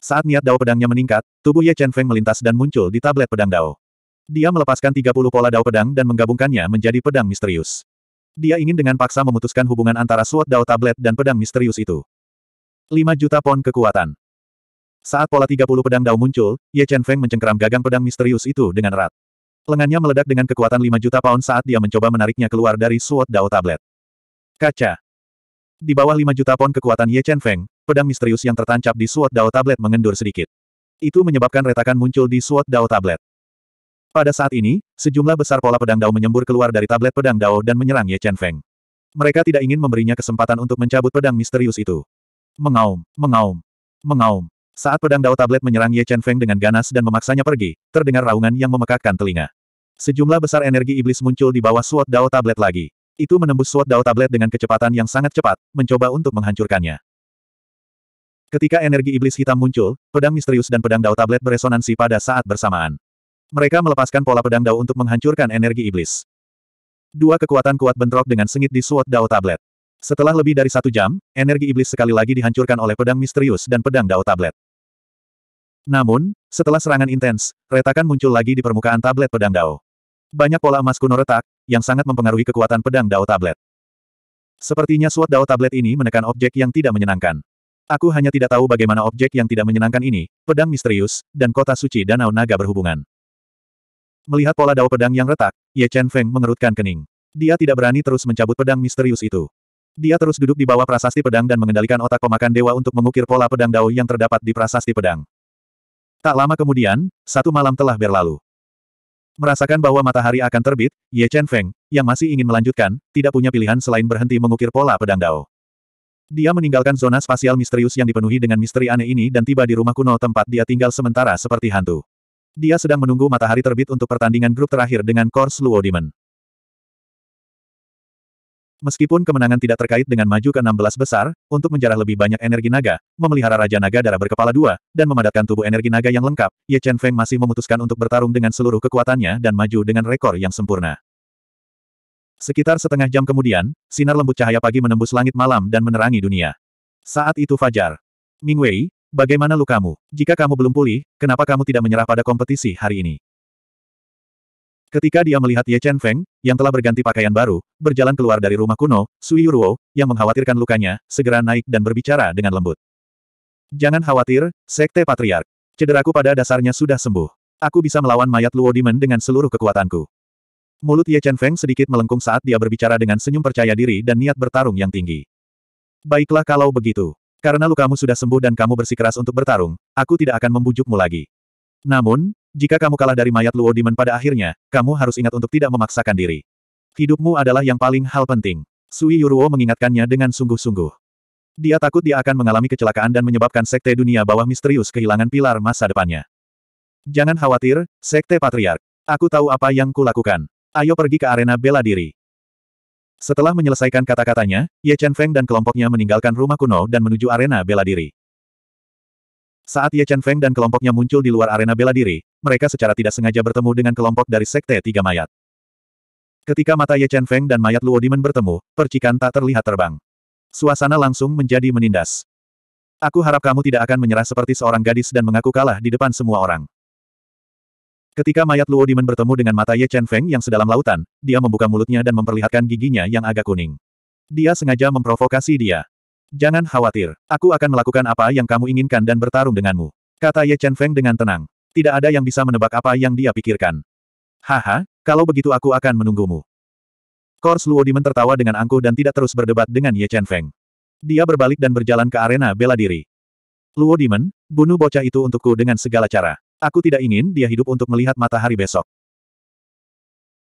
Saat niat Dao pedangnya meningkat, tubuh Ye Chen Feng melintas dan muncul di tablet pedang Dao. Dia melepaskan 30 pola dao pedang dan menggabungkannya menjadi pedang misterius. Dia ingin dengan paksa memutuskan hubungan antara Sword Dao Tablet dan pedang misterius itu. 5 juta pon kekuatan. Saat pola 30 pedang Dao muncul, Ye Chen Feng mencengkeram gagang pedang misterius itu dengan erat. Lengannya meledak dengan kekuatan 5 juta pound saat dia mencoba menariknya keluar dari Sword Dao Tablet. Kaca. Di bawah 5 juta pon kekuatan Ye Chen Feng, pedang misterius yang tertancap di Sword Dao Tablet mengendur sedikit. Itu menyebabkan retakan muncul di Sword Dao Tablet. Pada saat ini, sejumlah besar pola pedang Dao menyembur keluar dari tablet pedang Dao dan menyerang Ye Chen Feng. Mereka tidak ingin memberinya kesempatan untuk mencabut pedang misterius itu. Mengaum, mengaum, mengaum. Saat pedang Dao tablet menyerang Ye Chen Feng dengan ganas dan memaksanya pergi, terdengar raungan yang memekakkan telinga. Sejumlah besar energi iblis muncul di bawah Sword Dao tablet lagi. Itu menembus Sword Dao Tablet dengan kecepatan yang sangat cepat, mencoba untuk menghancurkannya. Ketika energi iblis hitam muncul, pedang misterius dan pedang Dao Tablet beresonansi pada saat bersamaan. Mereka melepaskan pola pedang Dao untuk menghancurkan energi iblis. Dua kekuatan kuat bentrok dengan sengit di Sword Dao Tablet. Setelah lebih dari satu jam, energi iblis sekali lagi dihancurkan oleh pedang misterius dan pedang Dao Tablet. Namun, setelah serangan intens, retakan muncul lagi di permukaan tablet pedang Dao. Banyak pola emas kuno retak, yang sangat mempengaruhi kekuatan pedang Dao Tablet. Sepertinya Sword Dao Tablet ini menekan objek yang tidak menyenangkan. Aku hanya tidak tahu bagaimana objek yang tidak menyenangkan ini, pedang misterius, dan kota suci Danau Naga berhubungan. Melihat pola Dao pedang yang retak, Ye Chen Feng mengerutkan kening. Dia tidak berani terus mencabut pedang misterius itu. Dia terus duduk di bawah prasasti pedang dan mengendalikan otak pemakan dewa untuk mengukir pola pedang Dao yang terdapat di prasasti pedang. Tak lama kemudian, satu malam telah berlalu. Merasakan bahwa matahari akan terbit, Ye Chen Feng, yang masih ingin melanjutkan, tidak punya pilihan selain berhenti mengukir pola pedang Dao. Dia meninggalkan zona spasial misterius yang dipenuhi dengan misteri aneh ini dan tiba di rumah kuno tempat dia tinggal sementara seperti hantu. Dia sedang menunggu matahari terbit untuk pertandingan grup terakhir dengan Kors Luo Demon. Meskipun kemenangan tidak terkait dengan maju ke 16 besar, untuk menjarah lebih banyak energi naga, memelihara Raja Naga darah berkepala dua, dan memadatkan tubuh energi naga yang lengkap, Ye Chen Feng masih memutuskan untuk bertarung dengan seluruh kekuatannya dan maju dengan rekor yang sempurna. Sekitar setengah jam kemudian, sinar lembut cahaya pagi menembus langit malam dan menerangi dunia. Saat itu fajar. Ming Wei, bagaimana lukamu? Jika kamu belum pulih, kenapa kamu tidak menyerah pada kompetisi hari ini? Ketika dia melihat Ye Chen Feng, yang telah berganti pakaian baru, berjalan keluar dari rumah kuno, Sui Yuruo, yang mengkhawatirkan lukanya, segera naik dan berbicara dengan lembut. Jangan khawatir, Sekte Patriark. Cederaku pada dasarnya sudah sembuh. Aku bisa melawan mayat Luo Demon dengan seluruh kekuatanku. Mulut Ye Chen Feng sedikit melengkung saat dia berbicara dengan senyum percaya diri dan niat bertarung yang tinggi. Baiklah kalau begitu. Karena lukamu sudah sembuh dan kamu bersikeras untuk bertarung, aku tidak akan membujukmu lagi. Namun, jika kamu kalah dari mayat Luo Demon pada akhirnya, kamu harus ingat untuk tidak memaksakan diri. Hidupmu adalah yang paling hal penting. Sui Yuruo mengingatkannya dengan sungguh-sungguh. Dia takut dia akan mengalami kecelakaan dan menyebabkan sekte dunia bawah misterius kehilangan pilar masa depannya. Jangan khawatir, sekte patriark. Aku tahu apa yang kulakukan. Ayo pergi ke arena bela diri. Setelah menyelesaikan kata-katanya, Ye Chen Feng dan kelompoknya meninggalkan rumah kuno dan menuju arena bela diri. Saat Ye Chen Feng dan kelompoknya muncul di luar arena bela diri, mereka secara tidak sengaja bertemu dengan kelompok dari Sekte Tiga Mayat. Ketika mata Ye Chen Feng dan mayat Luo Demon bertemu, percikan tak terlihat terbang. Suasana langsung menjadi menindas. Aku harap kamu tidak akan menyerah seperti seorang gadis dan mengaku kalah di depan semua orang. Ketika mayat Luo Demon bertemu dengan mata Ye Chen Feng yang sedalam lautan, dia membuka mulutnya dan memperlihatkan giginya yang agak kuning. Dia sengaja memprovokasi dia. Jangan khawatir, aku akan melakukan apa yang kamu inginkan dan bertarung denganmu. Kata Ye Chen Feng dengan tenang. Tidak ada yang bisa menebak apa yang dia pikirkan. Haha, kalau begitu aku akan menunggumu. Kors Luo Demon tertawa dengan angkuh dan tidak terus berdebat dengan Ye Chen Feng. Dia berbalik dan berjalan ke arena bela diri. Luo Demon, bunuh bocah itu untukku dengan segala cara. Aku tidak ingin dia hidup untuk melihat matahari besok.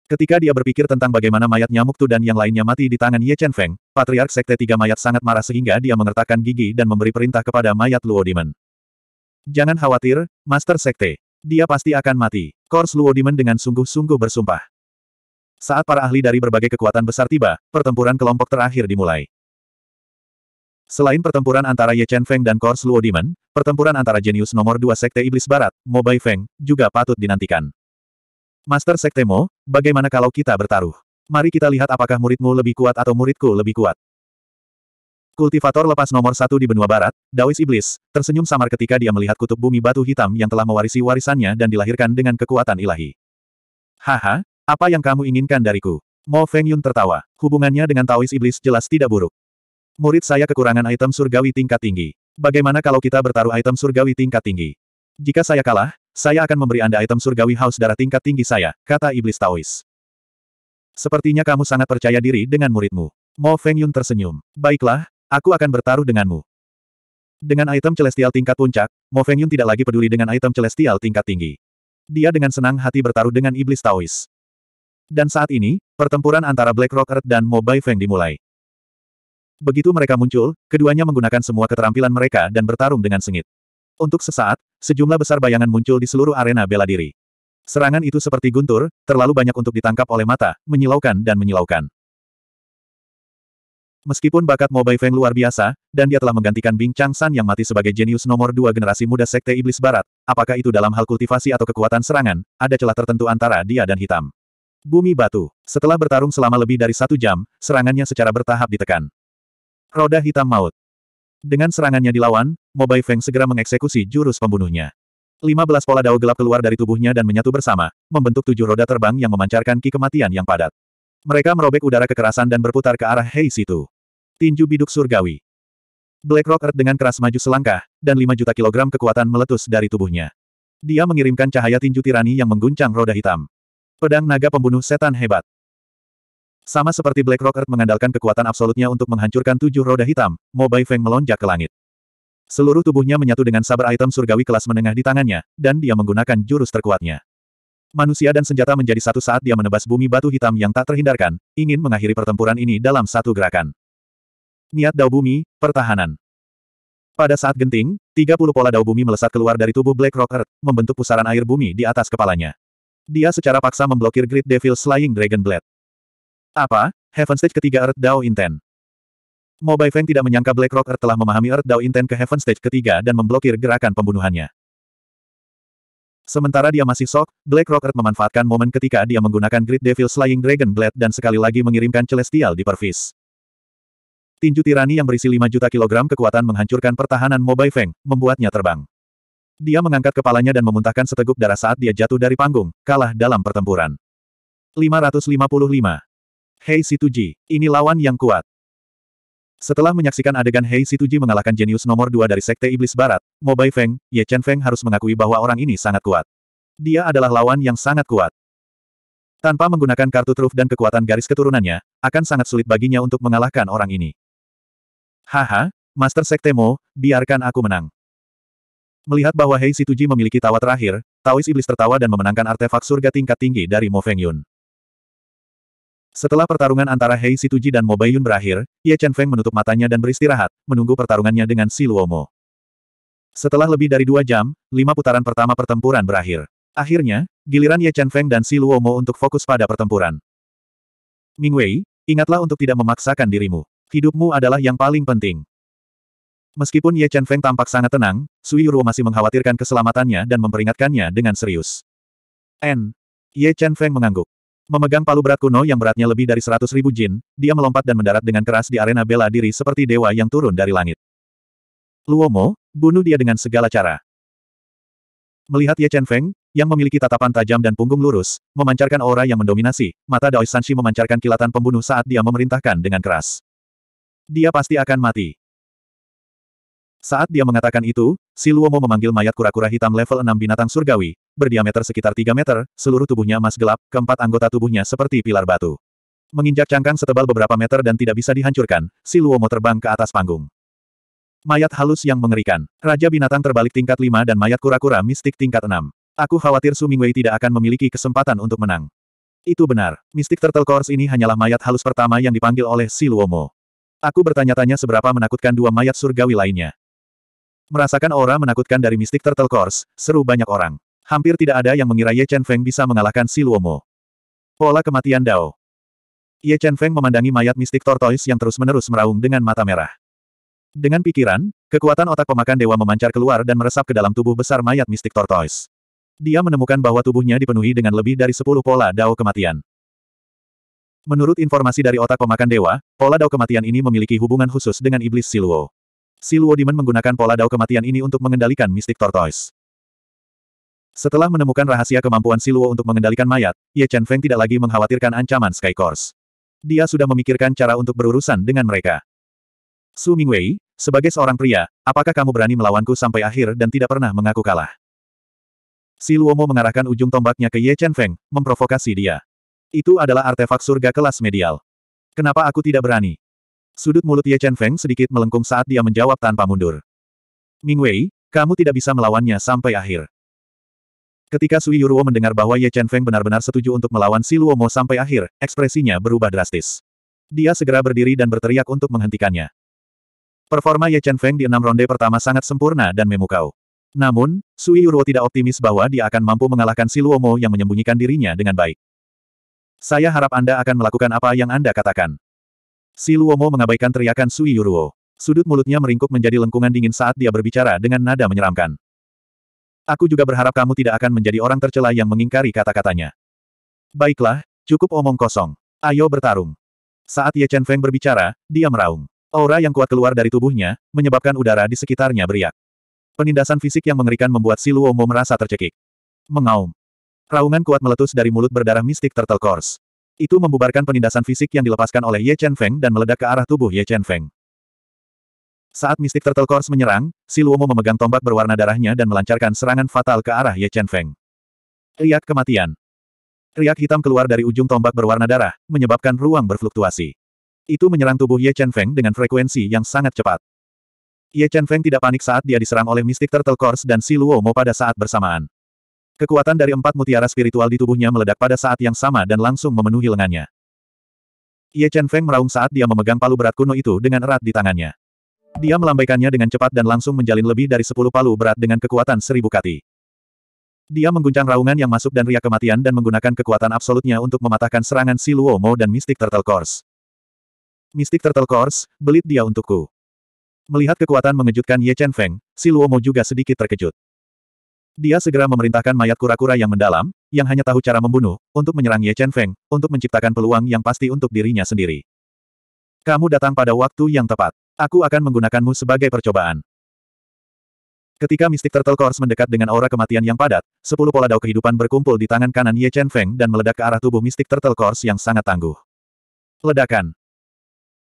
Ketika dia berpikir tentang bagaimana mayat nyamuk Tu dan yang lainnya mati di tangan Ye Chen Feng, Patriark Sekte Tiga Mayat sangat marah sehingga dia mengertakkan gigi dan memberi perintah kepada mayat Luo Demon. Jangan khawatir, Master Sekte. Dia pasti akan mati. Kors Luo Demon dengan sungguh-sungguh bersumpah. Saat para ahli dari berbagai kekuatan besar tiba, pertempuran kelompok terakhir dimulai. Selain pertempuran antara Ye Chen Feng dan Kors Luo Demon, pertempuran antara jenius nomor dua Sekte Iblis Barat, Mo Bai Feng, juga patut dinantikan. Master Sekte Mo, bagaimana kalau kita bertaruh? Mari kita lihat apakah muridmu lebih kuat atau muridku lebih kuat. Kultivator lepas nomor satu di benua barat, Dawis Iblis, tersenyum samar ketika dia melihat kutub bumi batu hitam yang telah mewarisi warisannya dan dilahirkan dengan kekuatan ilahi. Haha, apa yang kamu inginkan dariku? Mo Feng Yun tertawa. Hubungannya dengan Taois Iblis jelas tidak buruk. Murid saya kekurangan item surgawi tingkat tinggi. Bagaimana kalau kita bertaruh item surgawi tingkat tinggi? Jika saya kalah, saya akan memberi Anda item surgawi haus darah tingkat tinggi saya, kata Iblis Taois. Sepertinya kamu sangat percaya diri dengan muridmu. Mo Feng Yun tersenyum. Baiklah, aku akan bertaruh denganmu. Dengan item celestial tingkat puncak, Mo Feng Yun tidak lagi peduli dengan item celestial tingkat tinggi. Dia dengan senang hati bertaruh dengan Iblis Taois. Dan saat ini, pertempuran antara Black Rock Earth dan Mo Bai Feng dimulai. Begitu mereka muncul, keduanya menggunakan semua keterampilan mereka dan bertarung dengan sengit. Untuk sesaat, sejumlah besar bayangan muncul di seluruh arena bela diri. Serangan itu seperti guntur, terlalu banyak untuk ditangkap oleh mata, menyilaukan dan menyilaukan. Meskipun bakat Mo Bai Feng luar biasa, dan dia telah menggantikan Bing Chang San yang mati sebagai jenius nomor dua generasi muda Sekte Iblis Barat, apakah itu dalam hal kultivasi atau kekuatan serangan, ada celah tertentu antara dia dan hitam. Bumi Batu. Setelah bertarung selama lebih dari satu jam, serangannya secara bertahap ditekan. Roda Hitam Maut. Dengan serangannya dilawan, Mo Bai Feng segera mengeksekusi jurus pembunuhnya. 15 pola dao gelap keluar dari tubuhnya dan menyatu bersama, membentuk tujuh roda terbang yang memancarkan ki kematian yang padat. Mereka merobek udara kekerasan dan berputar ke arah Hei Situ. Tinju biduk surgawi. Black Rock Earth dengan keras maju selangkah, dan 5 juta kilogram kekuatan meletus dari tubuhnya. Dia mengirimkan cahaya tinju tirani yang mengguncang roda hitam. Pedang naga pembunuh setan hebat. Sama seperti Black Rock Earth mengandalkan kekuatan absolutnya untuk menghancurkan tujuh roda hitam, Mo Bai Feng melonjak ke langit. Seluruh tubuhnya menyatu dengan saber item surgawi kelas menengah di tangannya, dan dia menggunakan jurus terkuatnya. Manusia dan senjata menjadi satu saat dia menebas bumi batu hitam yang tak terhindarkan, ingin mengakhiri pertempuran ini dalam satu gerakan. Niat Dao Bumi, Pertahanan Pada saat genting, 30 pola Dao Bumi melesat keluar dari tubuh Black Rock membentuk pusaran air bumi di atas kepalanya. Dia secara paksa memblokir Great Devil Slaying Dragon Blade. Apa? Heaven Stage ketiga Earth Dao Inten. Mo Bai Feng tidak menyangka Black Rock Earth telah memahami Earth Dao Inten ke Heaven Stage ketiga dan memblokir gerakan pembunuhannya. Sementara dia masih sok, Black Rock Earth memanfaatkan momen ketika dia menggunakan Great Devil Slaying Dragon Blade dan sekali lagi mengirimkan Celestial di Pervis. Tinju tirani yang berisi 5 juta kilogram kekuatan menghancurkan pertahanan Mobai Feng, membuatnya terbang. Dia mengangkat kepalanya dan memuntahkan seteguk darah saat dia jatuh dari panggung, kalah dalam pertempuran. 555. Hei Situji, ini lawan yang kuat. Setelah menyaksikan adegan Hei Situji mengalahkan jenius nomor dua dari Sekte Iblis Barat, Mo Bai Feng, Ye Chen Feng harus mengakui bahwa orang ini sangat kuat. Dia adalah lawan yang sangat kuat. Tanpa menggunakan kartu truf dan kekuatan garis keturunannya, akan sangat sulit baginya untuk mengalahkan orang ini. Haha, Master Sekte Mo, biarkan aku menang. Melihat bahwa Hei Situji memiliki tawa terakhir, Taois Iblis tertawa dan memenangkan artefak surga tingkat tinggi dari Mo Feng Yun. Setelah pertarungan antara Hei Situji dan Mo Baiyun berakhir, Ye Chen Feng menutup matanya dan beristirahat, menunggu pertarungannya dengan Si Luomo. Setelah lebih dari dua jam, lima putaran pertama pertempuran berakhir. Akhirnya, giliran Ye Chen Feng dan Si Luomo untuk fokus pada pertempuran. Ming Wei, ingatlah untuk tidak memaksakan dirimu. Hidupmu adalah yang paling penting. Meskipun Ye Chen Feng tampak sangat tenang, Sui Yuruo masih mengkhawatirkan keselamatannya dan memperingatkannya dengan serius. N. Ye Chen Feng mengangguk. Memegang palu berat kuno yang beratnya lebih dari seratus ribu jin, dia melompat dan mendarat dengan keras di arena bela diri seperti dewa yang turun dari langit. Luomo, bunuh dia dengan segala cara. Melihat Ye Chen Feng, yang memiliki tatapan tajam dan punggung lurus, memancarkan aura yang mendominasi, mata Dao Sanshi memancarkan kilatan pembunuh saat dia memerintahkan dengan keras. Dia pasti akan mati. Saat dia mengatakan itu, Si Luomo memanggil mayat kura-kura hitam level 6 binatang surgawi, berdiameter sekitar 3 meter, seluruh tubuhnya emas gelap, keempat anggota tubuhnya seperti pilar batu. Menginjak cangkang setebal beberapa meter dan tidak bisa dihancurkan, Si Luomo terbang ke atas panggung. Mayat halus yang mengerikan. Raja binatang terbalik tingkat 5 dan mayat kura-kura mistik tingkat 6. Aku khawatir Su Mingwei tidak akan memiliki kesempatan untuk menang. Itu benar. Mistik Turtle Course ini hanyalah mayat halus pertama yang dipanggil oleh Si Luomo. Aku bertanya-tanya seberapa menakutkan dua mayat surgawi lainnya. Merasakan aura menakutkan dari mistik Turtle Course, seru banyak orang. Hampir tidak ada yang mengira Ye Chen Feng bisa mengalahkan Si Luomo. Pola kematian Dao. Ye Chen Feng memandangi mayat mistik Tortoise yang terus-menerus meraung dengan mata merah. Dengan pikiran, kekuatan otak pemakan dewa memancar keluar dan meresap ke dalam tubuh besar mayat mistik Tortoise. Dia menemukan bahwa tubuhnya dipenuhi dengan lebih dari sepuluh pola Dao kematian. Menurut informasi dari otak pemakan dewa, pola Dao kematian ini memiliki hubungan khusus dengan iblis Siluo. Siluo Demon menggunakan pola dao kematian ini untuk mengendalikan mistik tortoise. Setelah menemukan rahasia kemampuan Siluo untuk mengendalikan mayat, Ye Chen Feng tidak lagi mengkhawatirkan ancaman Sky Course. Dia sudah memikirkan cara untuk berurusan dengan mereka. Su Mingwei, sebagai seorang pria, apakah kamu berani melawanku sampai akhir dan tidak pernah mengaku kalah? Si Luomo mengarahkan ujung tombaknya ke Ye Chen Feng, memprovokasi dia. Itu adalah artefak surga kelas medial. Kenapa aku tidak berani? Sudut mulut Ye Chen Feng sedikit melengkung saat dia menjawab tanpa mundur. Ming Wei, kamu tidak bisa melawannya sampai akhir. Ketika Sui Yuruo mendengar bahwa Ye Chen Feng benar-benar setuju untuk melawan Si Luomo sampai akhir, ekspresinya berubah drastis. Dia segera berdiri dan berteriak untuk menghentikannya. Performa Ye Chen Feng di enam ronde pertama sangat sempurna dan memukau. Namun, Sui Yuruo tidak optimis bahwa dia akan mampu mengalahkan Si Luomo yang menyembunyikan dirinya dengan baik. Saya harap Anda akan melakukan apa yang Anda katakan. Si Luomo mengabaikan teriakan Sui Yuruo. Sudut mulutnya meringkuk menjadi lengkungan dingin saat dia berbicara dengan nada menyeramkan. Aku juga berharap kamu tidak akan menjadi orang tercela yang mengingkari kata-katanya. Baiklah, cukup omong kosong. Ayo bertarung. Saat Ye Chen Feng berbicara, dia meraung. Aura yang kuat keluar dari tubuhnya, menyebabkan udara di sekitarnya beriak. Penindasan fisik yang mengerikan membuat si Luomo merasa tercekik. Mengaum. Raungan kuat meletus dari mulut berdarah mistik Turtle Course. Itu membubarkan penindasan fisik yang dilepaskan oleh Ye Chen Feng dan meledak ke arah tubuh Ye Chen Feng. Saat Mystic Turtle Course menyerang, si Luomo memegang tombak berwarna darahnya dan melancarkan serangan fatal ke arah Ye Chen Feng. Riak kematian. Riak hitam keluar dari ujung tombak berwarna darah, menyebabkan ruang berfluktuasi. Itu menyerang tubuh Ye Chen Feng dengan frekuensi yang sangat cepat. Ye Chen Feng tidak panik saat dia diserang oleh Mystic Turtle Course dan si Luomo pada saat bersamaan. Kekuatan dari empat mutiara spiritual di tubuhnya meledak pada saat yang sama dan langsung memenuhi lengannya. Ye Chen Feng meraung saat dia memegang palu berat kuno itu dengan erat di tangannya. Dia melambaikannya dengan cepat dan langsung menjalin lebih dari sepuluh palu berat dengan kekuatan seribu kati. Dia mengguncang raungan yang masuk dan riak kematian dan menggunakan kekuatan absolutnya untuk mematahkan serangan si Luo Mo dan Mystic Turtle Course. Mystic Turtle Course, belit dia untukku. Melihat kekuatan mengejutkan Ye Chen Feng, si Luo Mo juga sedikit terkejut. Dia segera memerintahkan mayat kura-kura yang mendalam, yang hanya tahu cara membunuh, untuk menyerang Ye Chen Feng, untuk menciptakan peluang yang pasti untuk dirinya sendiri. Kamu datang pada waktu yang tepat. Aku akan menggunakanmu sebagai percobaan. Ketika Mystic Turtle Course mendekat dengan aura kematian yang padat, sepuluh pola dao kehidupan berkumpul di tangan kanan Ye Chen Feng dan meledak ke arah tubuh Mystic Turtle Course yang sangat tangguh. Ledakan.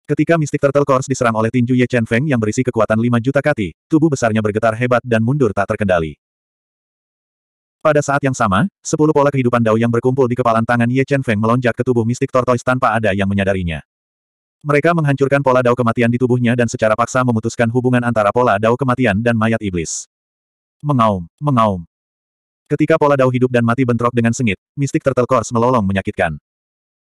Ketika Mystic Turtle Course diserang oleh tinju Ye Chen Feng yang berisi kekuatan 5 juta kati, tubuh besarnya bergetar hebat dan mundur tak terkendali. Pada saat yang sama, sepuluh pola kehidupan Dao yang berkumpul di kepalan tangan Ye Chen Feng melonjak ke tubuh mistik Tortoise tanpa ada yang menyadarinya. Mereka menghancurkan pola Dao kematian di tubuhnya dan secara paksa memutuskan hubungan antara pola Dao kematian dan mayat iblis. Mengaum, mengaum. Ketika pola Dao hidup dan mati bentrok dengan sengit, mistik Turtle Course melolong menyakitkan.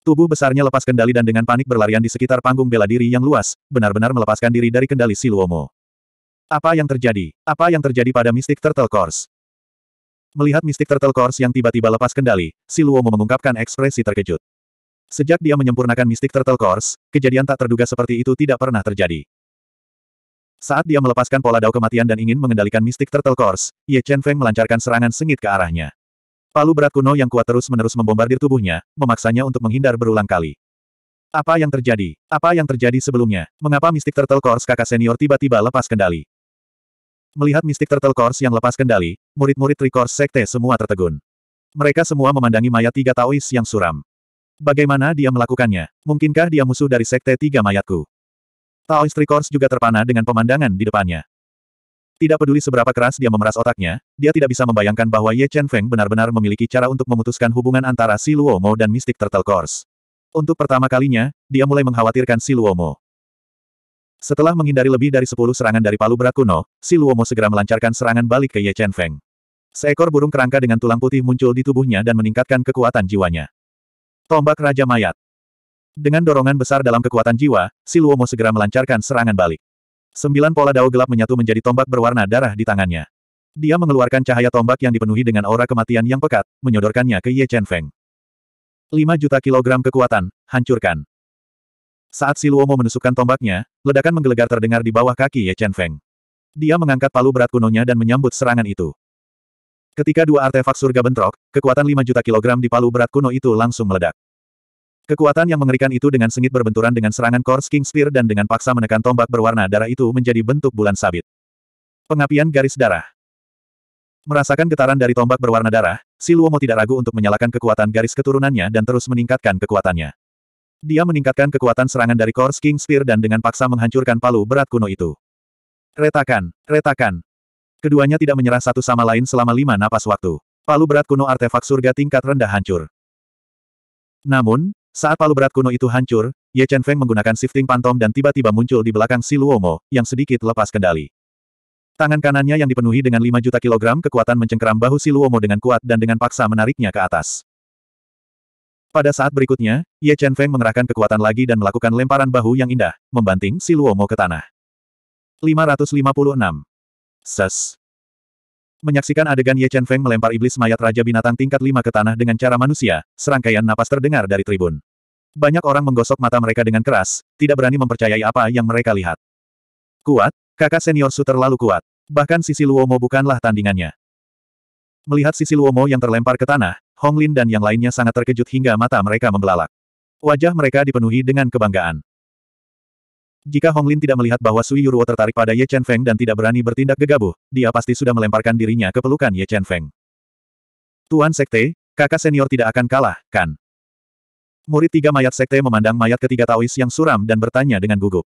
Tubuh besarnya lepas kendali dan dengan panik berlarian di sekitar panggung bela diri yang luas, benar-benar melepaskan diri dari kendali Siluomo. Apa yang terjadi? Apa yang terjadi pada mistik Turtle Course? Melihat Mystic Turtle Course yang tiba-tiba lepas kendali, si Luomo mengungkapkan ekspresi terkejut. Sejak dia menyempurnakan Mystic Turtle Course, kejadian tak terduga seperti itu tidak pernah terjadi. Saat dia melepaskan pola dao kematian dan ingin mengendalikan Mystic Turtle Course, Ye Chen Feng melancarkan serangan sengit ke arahnya. Palu berat kuno yang kuat terus-menerus membombardir tubuhnya, memaksanya untuk menghindar berulang kali. Apa yang terjadi? Apa yang terjadi sebelumnya? Mengapa Mystic Turtle Course kakak senior tiba-tiba lepas kendali? Melihat Mystic Turtle Course yang lepas kendali, murid-murid Tricourse Sekte semua tertegun. Mereka semua memandangi mayat tiga Taois yang suram. Bagaimana dia melakukannya? Mungkinkah dia musuh dari Sekte Tiga Mayatku? Taois Tricourse juga terpana dengan pemandangan di depannya. Tidak peduli seberapa keras dia memeras otaknya, dia tidak bisa membayangkan bahwa Ye Chen Feng benar-benar memiliki cara untuk memutuskan hubungan antara Si Luo Mo dan Mystic Turtle Course. Untuk pertama kalinya, dia mulai mengkhawatirkan Si Luo Mo. Setelah menghindari lebih dari sepuluh serangan dari palu berat kuno, si Luomo segera melancarkan serangan balik ke Ye Chen Feng. Seekor burung kerangka dengan tulang putih muncul di tubuhnya dan meningkatkan kekuatan jiwanya. Tombak Raja Mayat. Dengan dorongan besar dalam kekuatan jiwa, si Luomo segera melancarkan serangan balik. Sembilan pola dao gelap menyatu menjadi tombak berwarna darah di tangannya. Dia mengeluarkan cahaya tombak yang dipenuhi dengan aura kematian yang pekat, menyodorkannya ke Ye Chen Feng. 5 juta kilogram kekuatan, hancurkan. Saat Si Luomo menusukkan tombaknya, ledakan menggelegar terdengar di bawah kaki Ye Chen Feng. Dia mengangkat palu berat kunonya dan menyambut serangan itu. Ketika dua artefak surga bentrok, kekuatan 5 juta kilogram di palu berat kuno itu langsung meledak. Kekuatan yang mengerikan itu dengan sengit berbenturan dengan serangan Kors King Spear dan dengan paksa menekan tombak berwarna darah itu menjadi bentuk bulan sabit. Pengapian garis darah. Merasakan getaran dari tombak berwarna darah, Si Luomo tidak ragu untuk menyalakan kekuatan garis keturunannya dan terus meningkatkan kekuatannya. Dia meningkatkan kekuatan serangan dari Kors King Spear dan dengan paksa menghancurkan palu berat kuno itu. Retakan, retakan. Keduanya tidak menyerah satu sama lain selama lima napas waktu. Palu berat kuno artefak surga tingkat rendah hancur. Namun, saat palu berat kuno itu hancur, Ye Chen Feng menggunakan shifting pantom dan tiba-tiba muncul di belakang Si Luomo, yang sedikit lepas kendali. Tangan kanannya yang dipenuhi dengan 5 juta kilogram kekuatan mencengkeram bahu Si Luomo dengan kuat dan dengan paksa menariknya ke atas. Pada saat berikutnya, Ye Chen Feng mengerahkan kekuatan lagi dan melakukan lemparan bahu yang indah, membanting si Luomo ke tanah. 556. Ses. Menyaksikan adegan Ye Chen Feng melempar iblis mayat Raja Binatang tingkat 5 ke tanah dengan cara manusia, serangkaian napas terdengar dari tribun. Banyak orang menggosok mata mereka dengan keras, tidak berani mempercayai apa yang mereka lihat. Kuat, kakak senior Su terlalu kuat. Bahkan Sisi Luomo bukanlah tandingannya. Melihat Sisi Luomo yang terlempar ke tanah, Hong Lin dan yang lainnya sangat terkejut hingga mata mereka membelalak. Wajah mereka dipenuhi dengan kebanggaan. Jika Hong Lin tidak melihat bahwa Sui Yuruo tertarik pada Ye Chen Feng dan tidak berani bertindak gegabah, dia pasti sudah melemparkan dirinya ke pelukan Ye Chen Feng. Tuan Sekte, kakak senior tidak akan kalah, kan? Murid tiga mayat sekte memandang mayat ketiga Taois yang suram dan bertanya dengan gugup.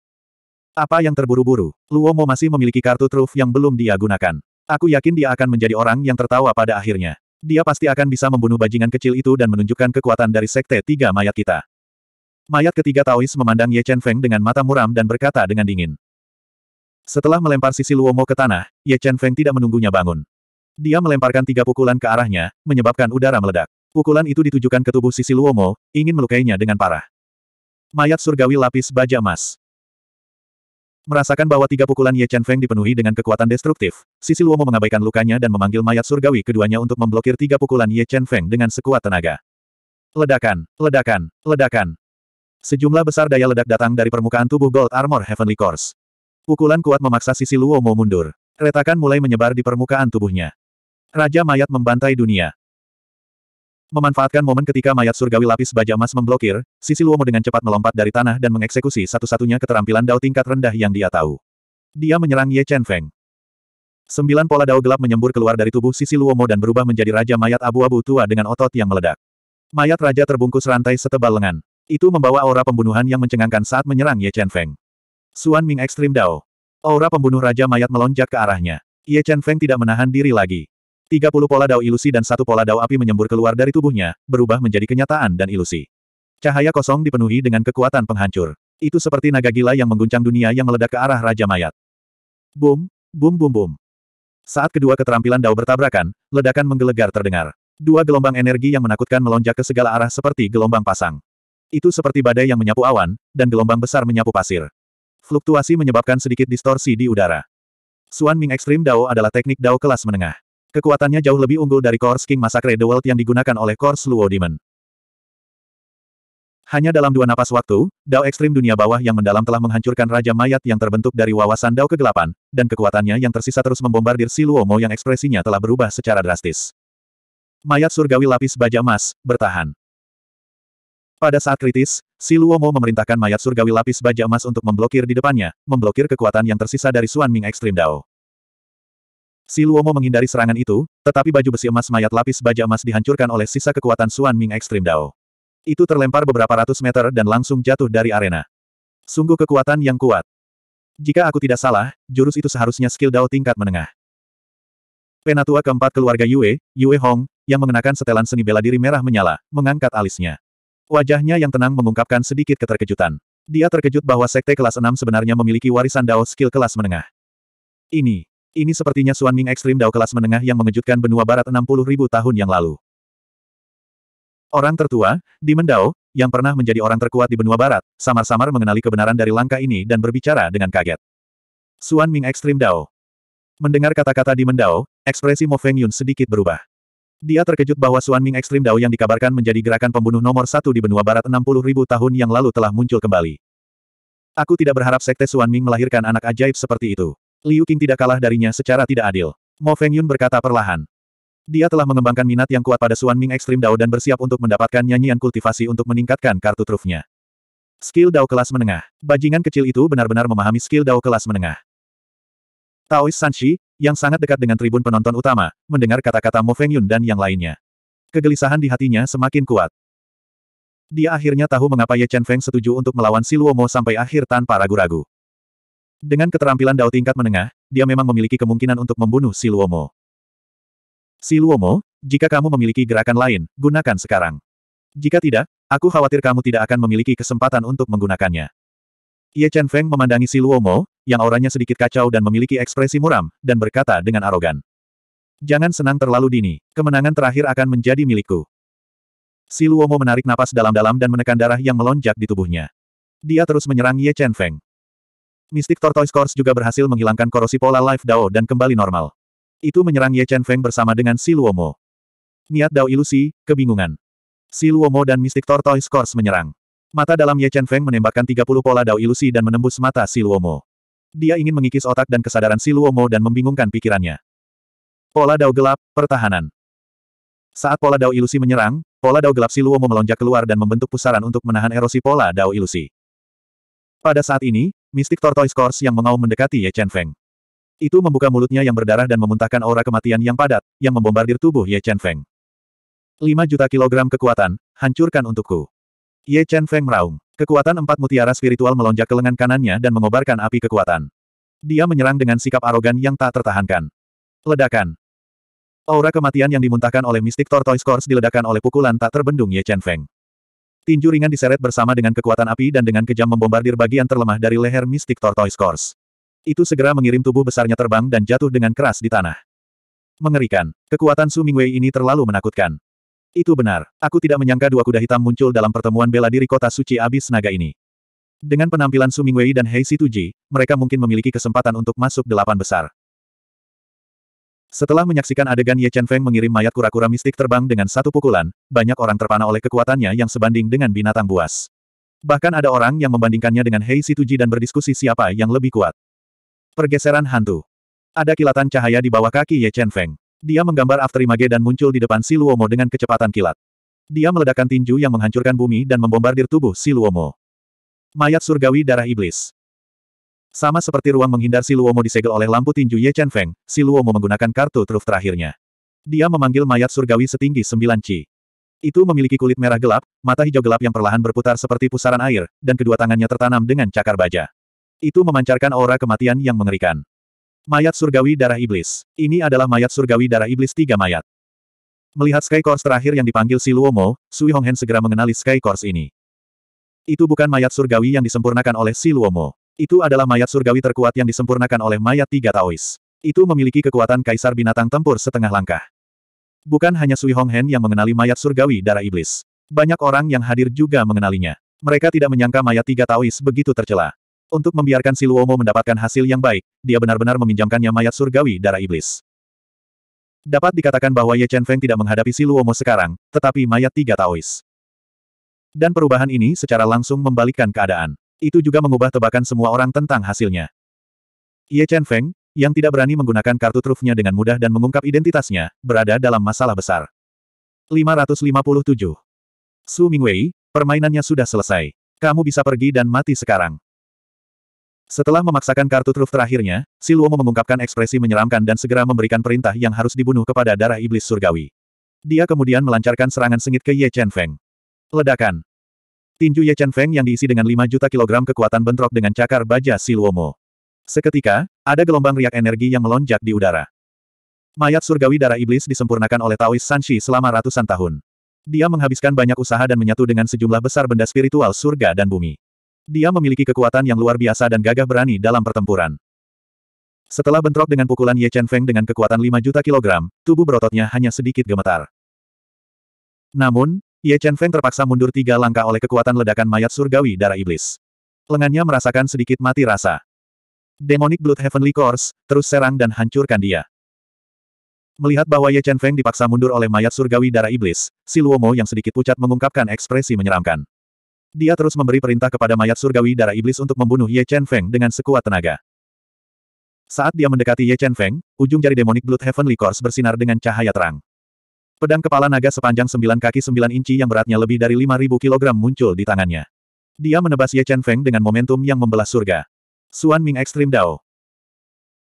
Apa yang terburu-buru? Luomo masih memiliki kartu truf yang belum dia gunakan. Aku yakin dia akan menjadi orang yang tertawa pada akhirnya. Dia pasti akan bisa membunuh bajingan kecil itu dan menunjukkan kekuatan dari sekte tiga mayat kita. Mayat ketiga Taois memandang Ye Chen Feng dengan mata muram dan berkata dengan dingin. Setelah melempar sisi Luomo ke tanah, Ye Chen Feng tidak menunggunya bangun. Dia melemparkan tiga pukulan ke arahnya, menyebabkan udara meledak. Pukulan itu ditujukan ke tubuh Sisi Luomo, ingin melukainya dengan parah. Mayat surgawi lapis baja emas. Merasakan bahwa tiga pukulan Ye Chen Feng dipenuhi dengan kekuatan destruktif, Sisi Luomo mengabaikan lukanya dan memanggil mayat surgawi keduanya untuk memblokir tiga pukulan Ye Chen Feng dengan sekuat tenaga. Ledakan, ledakan, ledakan. Sejumlah besar daya ledak datang dari permukaan tubuh Gold Armor Heavenly Course. Pukulan kuat memaksa Sisi Luomo mundur. Retakan mulai menyebar di permukaan tubuhnya. Raja Mayat membantai dunia. Memanfaatkan momen ketika mayat surgawi lapis baja emas memblokir, Sisi Luomo dengan cepat melompat dari tanah dan mengeksekusi satu-satunya keterampilan dao tingkat rendah yang dia tahu. Dia menyerang Ye Chen Feng. Sembilan pola dao gelap menyembur keluar dari tubuh Sisi Luomo dan berubah menjadi raja mayat abu-abu tua dengan otot yang meledak. Mayat raja terbungkus rantai setebal lengan. Itu membawa aura pembunuhan yang mencengangkan saat menyerang Ye Chen Feng. Suan Ming Extreme Dao. Aura pembunuh raja mayat melonjak ke arahnya. Ye Chen Feng tidak menahan diri lagi. 30 pola dao ilusi dan satu pola dao api menyembur keluar dari tubuhnya, berubah menjadi kenyataan dan ilusi. Cahaya kosong dipenuhi dengan kekuatan penghancur. Itu seperti naga gila yang mengguncang dunia yang meledak ke arah Raja Mayat. Boom, boom boom boom. Saat kedua keterampilan dao bertabrakan, ledakan menggelegar terdengar. Dua gelombang energi yang menakutkan melonjak ke segala arah seperti gelombang pasang. Itu seperti badai yang menyapu awan, dan gelombang besar menyapu pasir. Fluktuasi menyebabkan sedikit distorsi di udara. Suan Ming Extreme Dao adalah teknik Dao kelas menengah. Kekuatannya jauh lebih unggul dari Course King Massacre The World yang digunakan oleh Course Luo Demon. Hanya dalam dua napas waktu, Dao ekstrim dunia bawah yang mendalam telah menghancurkan Raja Mayat yang terbentuk dari wawasan Dao kegelapan, dan kekuatannya yang tersisa terus membombardir si Luomo yang ekspresinya telah berubah secara drastis. Mayat surgawi lapis baja emas, bertahan. Pada saat kritis, si Luomo memerintahkan mayat surgawi lapis baja emas untuk memblokir di depannya, memblokir kekuatan yang tersisa dari Suan Ming Extreme Dao. Si Luomo menghindari serangan itu, tetapi baju besi emas mayat lapis baja emas dihancurkan oleh sisa kekuatan Suan Ming Extreme Dao. Itu terlempar beberapa ratus meter dan langsung jatuh dari arena. Sungguh kekuatan yang kuat. Jika aku tidak salah, jurus itu seharusnya skill Dao tingkat menengah. Penatua keempat keluarga Yue, Yue Hong, yang mengenakan setelan seni bela diri merah menyala, mengangkat alisnya. Wajahnya yang tenang mengungkapkan sedikit keterkejutan. Dia terkejut bahwa sekte kelas 6 sebenarnya memiliki warisan Dao skill kelas menengah. Ini, ini sepertinya Suan Ming Extreme Dao kelas menengah yang mengejutkan benua barat 60 ribu tahun yang lalu. Orang tertua, Demon Dao, yang pernah menjadi orang terkuat di benua barat, samar-samar mengenali kebenaran dari langkah ini dan berbicara dengan kaget. Suan Ming Extreme Dao. Mendengar kata-kata Demon Dao, ekspresi Mo Feng Yun sedikit berubah. Dia terkejut bahwa Suan Ming Extreme Dao yang dikabarkan menjadi gerakan pembunuh nomor satu di benua barat 60 ribu tahun yang lalu telah muncul kembali. Aku tidak berharap Sekte Suan Ming melahirkan anak ajaib seperti itu. Liu Qing tidak kalah darinya secara tidak adil. Mo Feng Yun berkata perlahan. Dia telah mengembangkan minat yang kuat pada Suan Ming Extreme Dao dan bersiap untuk mendapatkan nyanyian kultivasi untuk meningkatkan kartu trufnya. Skill Dao kelas menengah. Bajingan kecil itu benar-benar memahami skill Dao kelas menengah. Taois Sanshi, yang sangat dekat dengan tribun penonton utama, mendengar kata-kata Mo Feng Yun dan yang lainnya. Kegelisahan di hatinya semakin kuat. Dia akhirnya tahu mengapa Ye Chen Feng setuju untuk melawan Si Luomo sampai akhir tanpa ragu-ragu. Dengan keterampilan Dao tingkat menengah, dia memang memiliki kemungkinan untuk membunuh Si Luomo. Si Luomo, jika kamu memiliki gerakan lain, gunakan sekarang. Jika tidak, aku khawatir kamu tidak akan memiliki kesempatan untuk menggunakannya. Ye Chen Feng memandangi Si Luomo, yang auranya sedikit kacau dan memiliki ekspresi muram, dan berkata dengan arogan. Jangan senang terlalu dini, kemenangan terakhir akan menjadi milikku. Si Luomo menarik napas dalam-dalam dan menekan darah yang melonjak di tubuhnya. Dia terus menyerang Ye Chen Feng. Mystic Tortoise Course juga berhasil menghilangkan korosi pola Life Dao dan kembali normal. Itu menyerang Ye Chen Feng bersama dengan Si Luomo. Niat Dao ilusi, kebingungan. Si Luomo dan Mystic Tortoise Course menyerang. Mata dalam Ye Chen Feng menembakkan 30 pola dao ilusi dan menembus mata si Luomo. Dia ingin mengikis otak dan kesadaran si Luomo dan membingungkan pikirannya. Pola dao gelap, pertahanan. Saat pola dao ilusi menyerang, pola dao gelap si Luomo melonjak keluar dan membentuk pusaran untuk menahan erosi pola dao ilusi. Pada saat ini, mistik Tortoise Course yang mengaum mendekati Ye Chen Feng. Itu membuka mulutnya yang berdarah dan memuntahkan aura kematian yang padat, yang membombardir tubuh Ye Chen Feng. 5 juta kilogram kekuatan, hancurkan untukku. Ye Chen Feng meraung. Kekuatan empat mutiara spiritual melonjak ke lengan kanannya dan mengobarkan api kekuatan. Dia menyerang dengan sikap arogan yang tak tertahankan. Ledakan. Aura kematian yang dimuntahkan oleh mistik Tortoise Course diledakkan oleh pukulan tak terbendung Ye Chen Feng. Tinju ringan diseret bersama dengan kekuatan api dan dengan kejam membombardir bagian terlemah dari leher mistik Tortoise Course. Itu segera mengirim tubuh besarnya terbang dan jatuh dengan keras di tanah. Mengerikan. Kekuatan Su Mingwei ini terlalu menakutkan. Itu benar. Aku tidak menyangka dua kuda hitam muncul dalam pertemuan bela diri kota suci abis naga ini. Dengan penampilan Su Mingwei dan Hei Situji, mereka mungkin memiliki kesempatan untuk masuk delapan besar. Setelah menyaksikan adegan Ye Chen Feng mengirim mayat kura-kura mistik terbang dengan satu pukulan, banyak orang terpana oleh kekuatannya yang sebanding dengan binatang buas. Bahkan ada orang yang membandingkannya dengan Hei Situji dan berdiskusi siapa yang lebih kuat. Pergeseran hantu. Ada kilatan cahaya di bawah kaki Ye Chen Feng. Dia menggambar Afterimage dan muncul di depan Si Luomo dengan kecepatan kilat. Dia meledakkan tinju yang menghancurkan bumi dan membombardir tubuh Si Luomo. Mayat surgawi darah iblis. Sama seperti ruang menghindar Si Luomo disegel oleh lampu tinju Ye Chen Feng, Si Luomo menggunakan kartu truf terakhirnya. Dia memanggil mayat surgawi setinggi sembilan Ci. Itu memiliki kulit merah gelap, mata hijau gelap yang perlahan berputar seperti pusaran air, dan kedua tangannya tertanam dengan cakar baja. Itu memancarkan aura kematian yang mengerikan. Mayat surgawi darah iblis. Ini adalah mayat surgawi darah iblis tiga mayat. Melihat Sky Course terakhir yang dipanggil si Luomo, Sui Honghen segera mengenali Sky Course ini. Itu bukan mayat surgawi yang disempurnakan oleh si Luomo. Itu adalah mayat surgawi terkuat yang disempurnakan oleh mayat tiga Taois. Itu memiliki kekuatan kaisar binatang tempur setengah langkah. Bukan hanya Sui Honghen yang mengenali mayat surgawi darah iblis. Banyak orang yang hadir juga mengenalinya. Mereka tidak menyangka mayat tiga Taois begitu tercela. Untuk membiarkan si Luomo mendapatkan hasil yang baik, dia benar-benar meminjamkannya mayat surgawi darah iblis. Dapat dikatakan bahwa Ye Chen Feng tidak menghadapi si Luomo sekarang, tetapi mayat tiga Taois. Dan perubahan ini secara langsung membalikkan keadaan. Itu juga mengubah tebakan semua orang tentang hasilnya. Ye Chen Feng, yang tidak berani menggunakan kartu trufnya dengan mudah dan mengungkap identitasnya, berada dalam masalah besar. 557. Su Mingwei, permainannya sudah selesai. Kamu bisa pergi dan mati sekarang. Setelah memaksakan kartu truf terakhirnya, Si Luomo mengungkapkan ekspresi menyeramkan dan segera memberikan perintah yang harus dibunuh kepada darah iblis surgawi. Dia kemudian melancarkan serangan sengit ke Ye Chen Feng. Ledakan. Tinju Ye Chen Feng yang diisi dengan 5 juta kilogram kekuatan bentrok dengan cakar baja Si Luomo. Seketika, ada gelombang riak energi yang melonjak di udara. Mayat surgawi darah iblis disempurnakan oleh Taois Sanshi selama ratusan tahun. Dia menghabiskan banyak usaha dan menyatu dengan sejumlah besar benda spiritual surga dan bumi. Dia memiliki kekuatan yang luar biasa dan gagah berani dalam pertempuran. Setelah bentrok dengan pukulan Ye Chen Feng dengan kekuatan 5 juta kilogram, tubuh berototnya hanya sedikit gemetar. Namun, Ye Chen Feng terpaksa mundur tiga langkah oleh kekuatan ledakan mayat surgawi darah iblis. Lengannya merasakan sedikit mati rasa. Demonic Blood Heavenly Course, terus serang dan hancurkan dia. Melihat bahwa Ye Chen Feng dipaksa mundur oleh mayat surgawi darah iblis, si Luomo yang sedikit pucat mengungkapkan ekspresi menyeramkan. Dia terus memberi perintah kepada mayat surgawi darah iblis untuk membunuh Ye Chen Feng dengan sekuat tenaga. Saat dia mendekati Ye Chen Feng, ujung jari Demonic Blood Heavenly Course bersinar dengan cahaya terang. Pedang kepala naga sepanjang 9 kaki 9 inci yang beratnya lebih dari 5.000 kg muncul di tangannya. Dia menebas Ye Chen Feng dengan momentum yang membelah surga. Suan Ming Extreme Dao.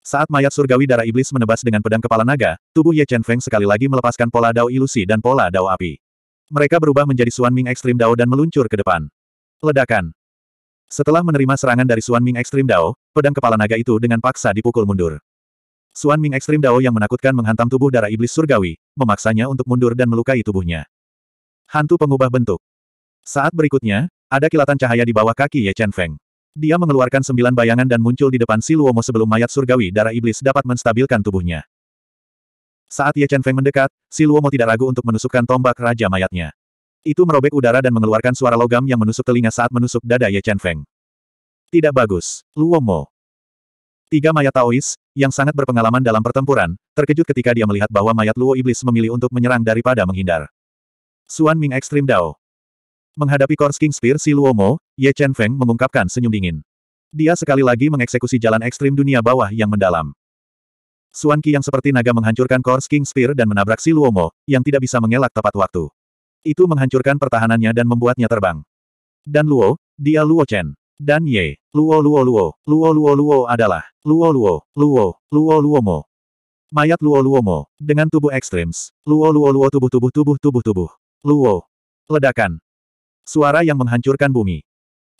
Saat mayat surgawi darah iblis menebas dengan pedang kepala naga, tubuh Ye Chen Feng sekali lagi melepaskan pola Dao ilusi dan pola Dao api. Mereka berubah menjadi Suan Ming Extreme Dao dan meluncur ke depan. Ledakan. Setelah menerima serangan dari Suan Ming Extreme Dao, pedang kepala naga itu dengan paksa dipukul mundur. Suan Ming Extreme Dao yang menakutkan menghantam tubuh darah iblis surgawi, memaksanya untuk mundur dan melukai tubuhnya. Hantu pengubah bentuk. Saat berikutnya, ada kilatan cahaya di bawah kaki Ye Chen Feng. Dia mengeluarkan sembilan bayangan dan muncul di depan Si Luomo sebelum mayat surgawi darah iblis dapat menstabilkan tubuhnya. Saat Ye Chen Feng mendekat, Si Luomo tidak ragu untuk menusukkan tombak raja mayatnya. Itu merobek udara dan mengeluarkan suara logam yang menusuk telinga saat menusuk dada Ye Chen Feng. Tidak bagus, Luomo. Tiga mayat Taois, yang sangat berpengalaman dalam pertempuran, terkejut ketika dia melihat bahwa mayat Luo Iblis memilih untuk menyerang daripada menghindar. Suan Ming Extreme Dao. Menghadapi Kors King Spear si Luomo, Ye Chen Feng mengungkapkan senyum dingin. Dia sekali lagi mengeksekusi jalan ekstrim dunia bawah yang mendalam. Suan Qi yang seperti naga menghancurkan Kors King Spear dan menabrak si Luomo, yang tidak bisa mengelak tepat waktu. Itu menghancurkan pertahanannya dan membuatnya terbang. Dan Luo, dia Luo Chen. Dan Ye, Luo Luo Luo, Luo Luo Luo adalah, Luo Luo, Luo, Luo Luo Mo. Mayat Luo Luo Mo, dengan tubuh ekstrims. Luo Luo Luo tubuh tubuh tubuh tubuh tubuh. Luo. Ledakan. Suara yang menghancurkan bumi.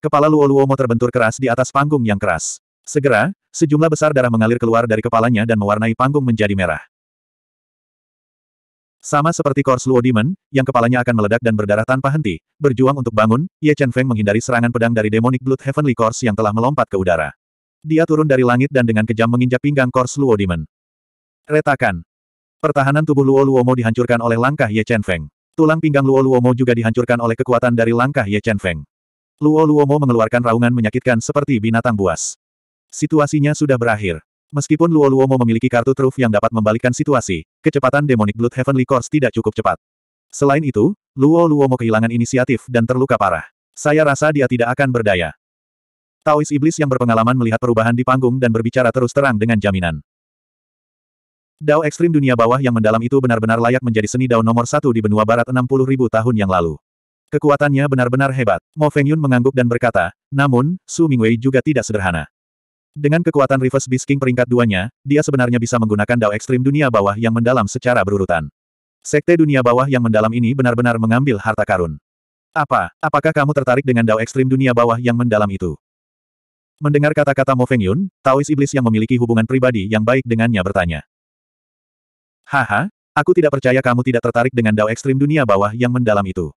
Kepala Luo Luo Mo terbentur keras di atas panggung yang keras. Segera, sejumlah besar darah mengalir keluar dari kepalanya dan mewarnai panggung menjadi merah. Sama seperti Kors Luo Demon, yang kepalanya akan meledak dan berdarah tanpa henti, berjuang untuk bangun, Ye Chen Feng menghindari serangan pedang dari Demonic Blood Heavenly Kors yang telah melompat ke udara. Dia turun dari langit dan dengan kejam menginjak pinggang Kors Luo Demon. Retakan. Pertahanan tubuh Luo Luo Mo dihancurkan oleh langkah Ye Chen Feng. Tulang pinggang Luo Luo Mo juga dihancurkan oleh kekuatan dari langkah Ye Chen Feng. Luo Luo Mo mengeluarkan raungan menyakitkan seperti binatang buas. Situasinya sudah berakhir. Meskipun Luo Luo Mo memiliki kartu truf yang dapat membalikkan situasi, kecepatan Demonic Blood Heavenly Course tidak cukup cepat. Selain itu, Luo Luo Mo kehilangan inisiatif dan terluka parah. Saya rasa dia tidak akan berdaya. Taois Iblis yang berpengalaman melihat perubahan di panggung dan berbicara terus terang dengan jaminan. Dao ekstrim dunia bawah yang mendalam itu benar-benar layak menjadi seni dao nomor satu di benua barat 60 ribu tahun yang lalu. Kekuatannya benar-benar hebat. Mo Fengyun mengangguk dan berkata, namun, Su Mingwei juga tidak sederhana. Dengan kekuatan Reverse Beast King peringkat duanya, dia sebenarnya bisa menggunakan Dao Ekstrim Dunia Bawah yang mendalam secara berurutan. Sekte Dunia Bawah yang mendalam ini benar-benar mengambil harta karun. Apa, apakah kamu tertarik dengan Dao Ekstrim Dunia Bawah yang mendalam itu? Mendengar kata-kata Mo Fengyun, Taois Iblis yang memiliki hubungan pribadi yang baik dengannya bertanya. Haha, aku tidak percaya kamu tidak tertarik dengan Dao Ekstrim Dunia Bawah yang mendalam itu.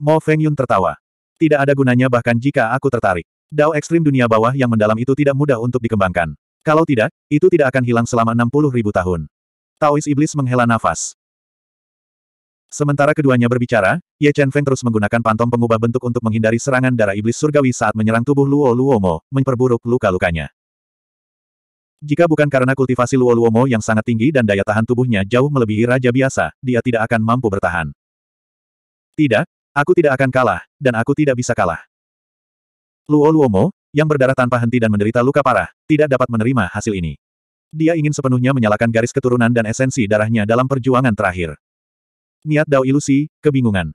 Mo Fengyun tertawa. Tidak ada gunanya bahkan jika aku tertarik. Dao ekstrim dunia bawah yang mendalam itu tidak mudah untuk dikembangkan. Kalau tidak, itu tidak akan hilang selama 60 ribu tahun. Taois Iblis menghela nafas. Sementara keduanya berbicara, Ye Chen Feng terus menggunakan pantom pengubah bentuk untuk menghindari serangan darah iblis surgawi saat menyerang tubuh Luo Luomo, memperburuk luka-lukanya. Jika bukan karena kultivasi Luo Luomo yang sangat tinggi dan daya tahan tubuhnya jauh melebihi raja biasa, dia tidak akan mampu bertahan. Tidak, Aku tidak akan kalah, dan aku tidak bisa kalah. Luo Luomo, yang berdarah tanpa henti dan menderita luka parah, tidak dapat menerima hasil ini. Dia ingin sepenuhnya menyalakan garis keturunan dan esensi darahnya dalam perjuangan terakhir. Niat Dao Ilusi, kebingungan.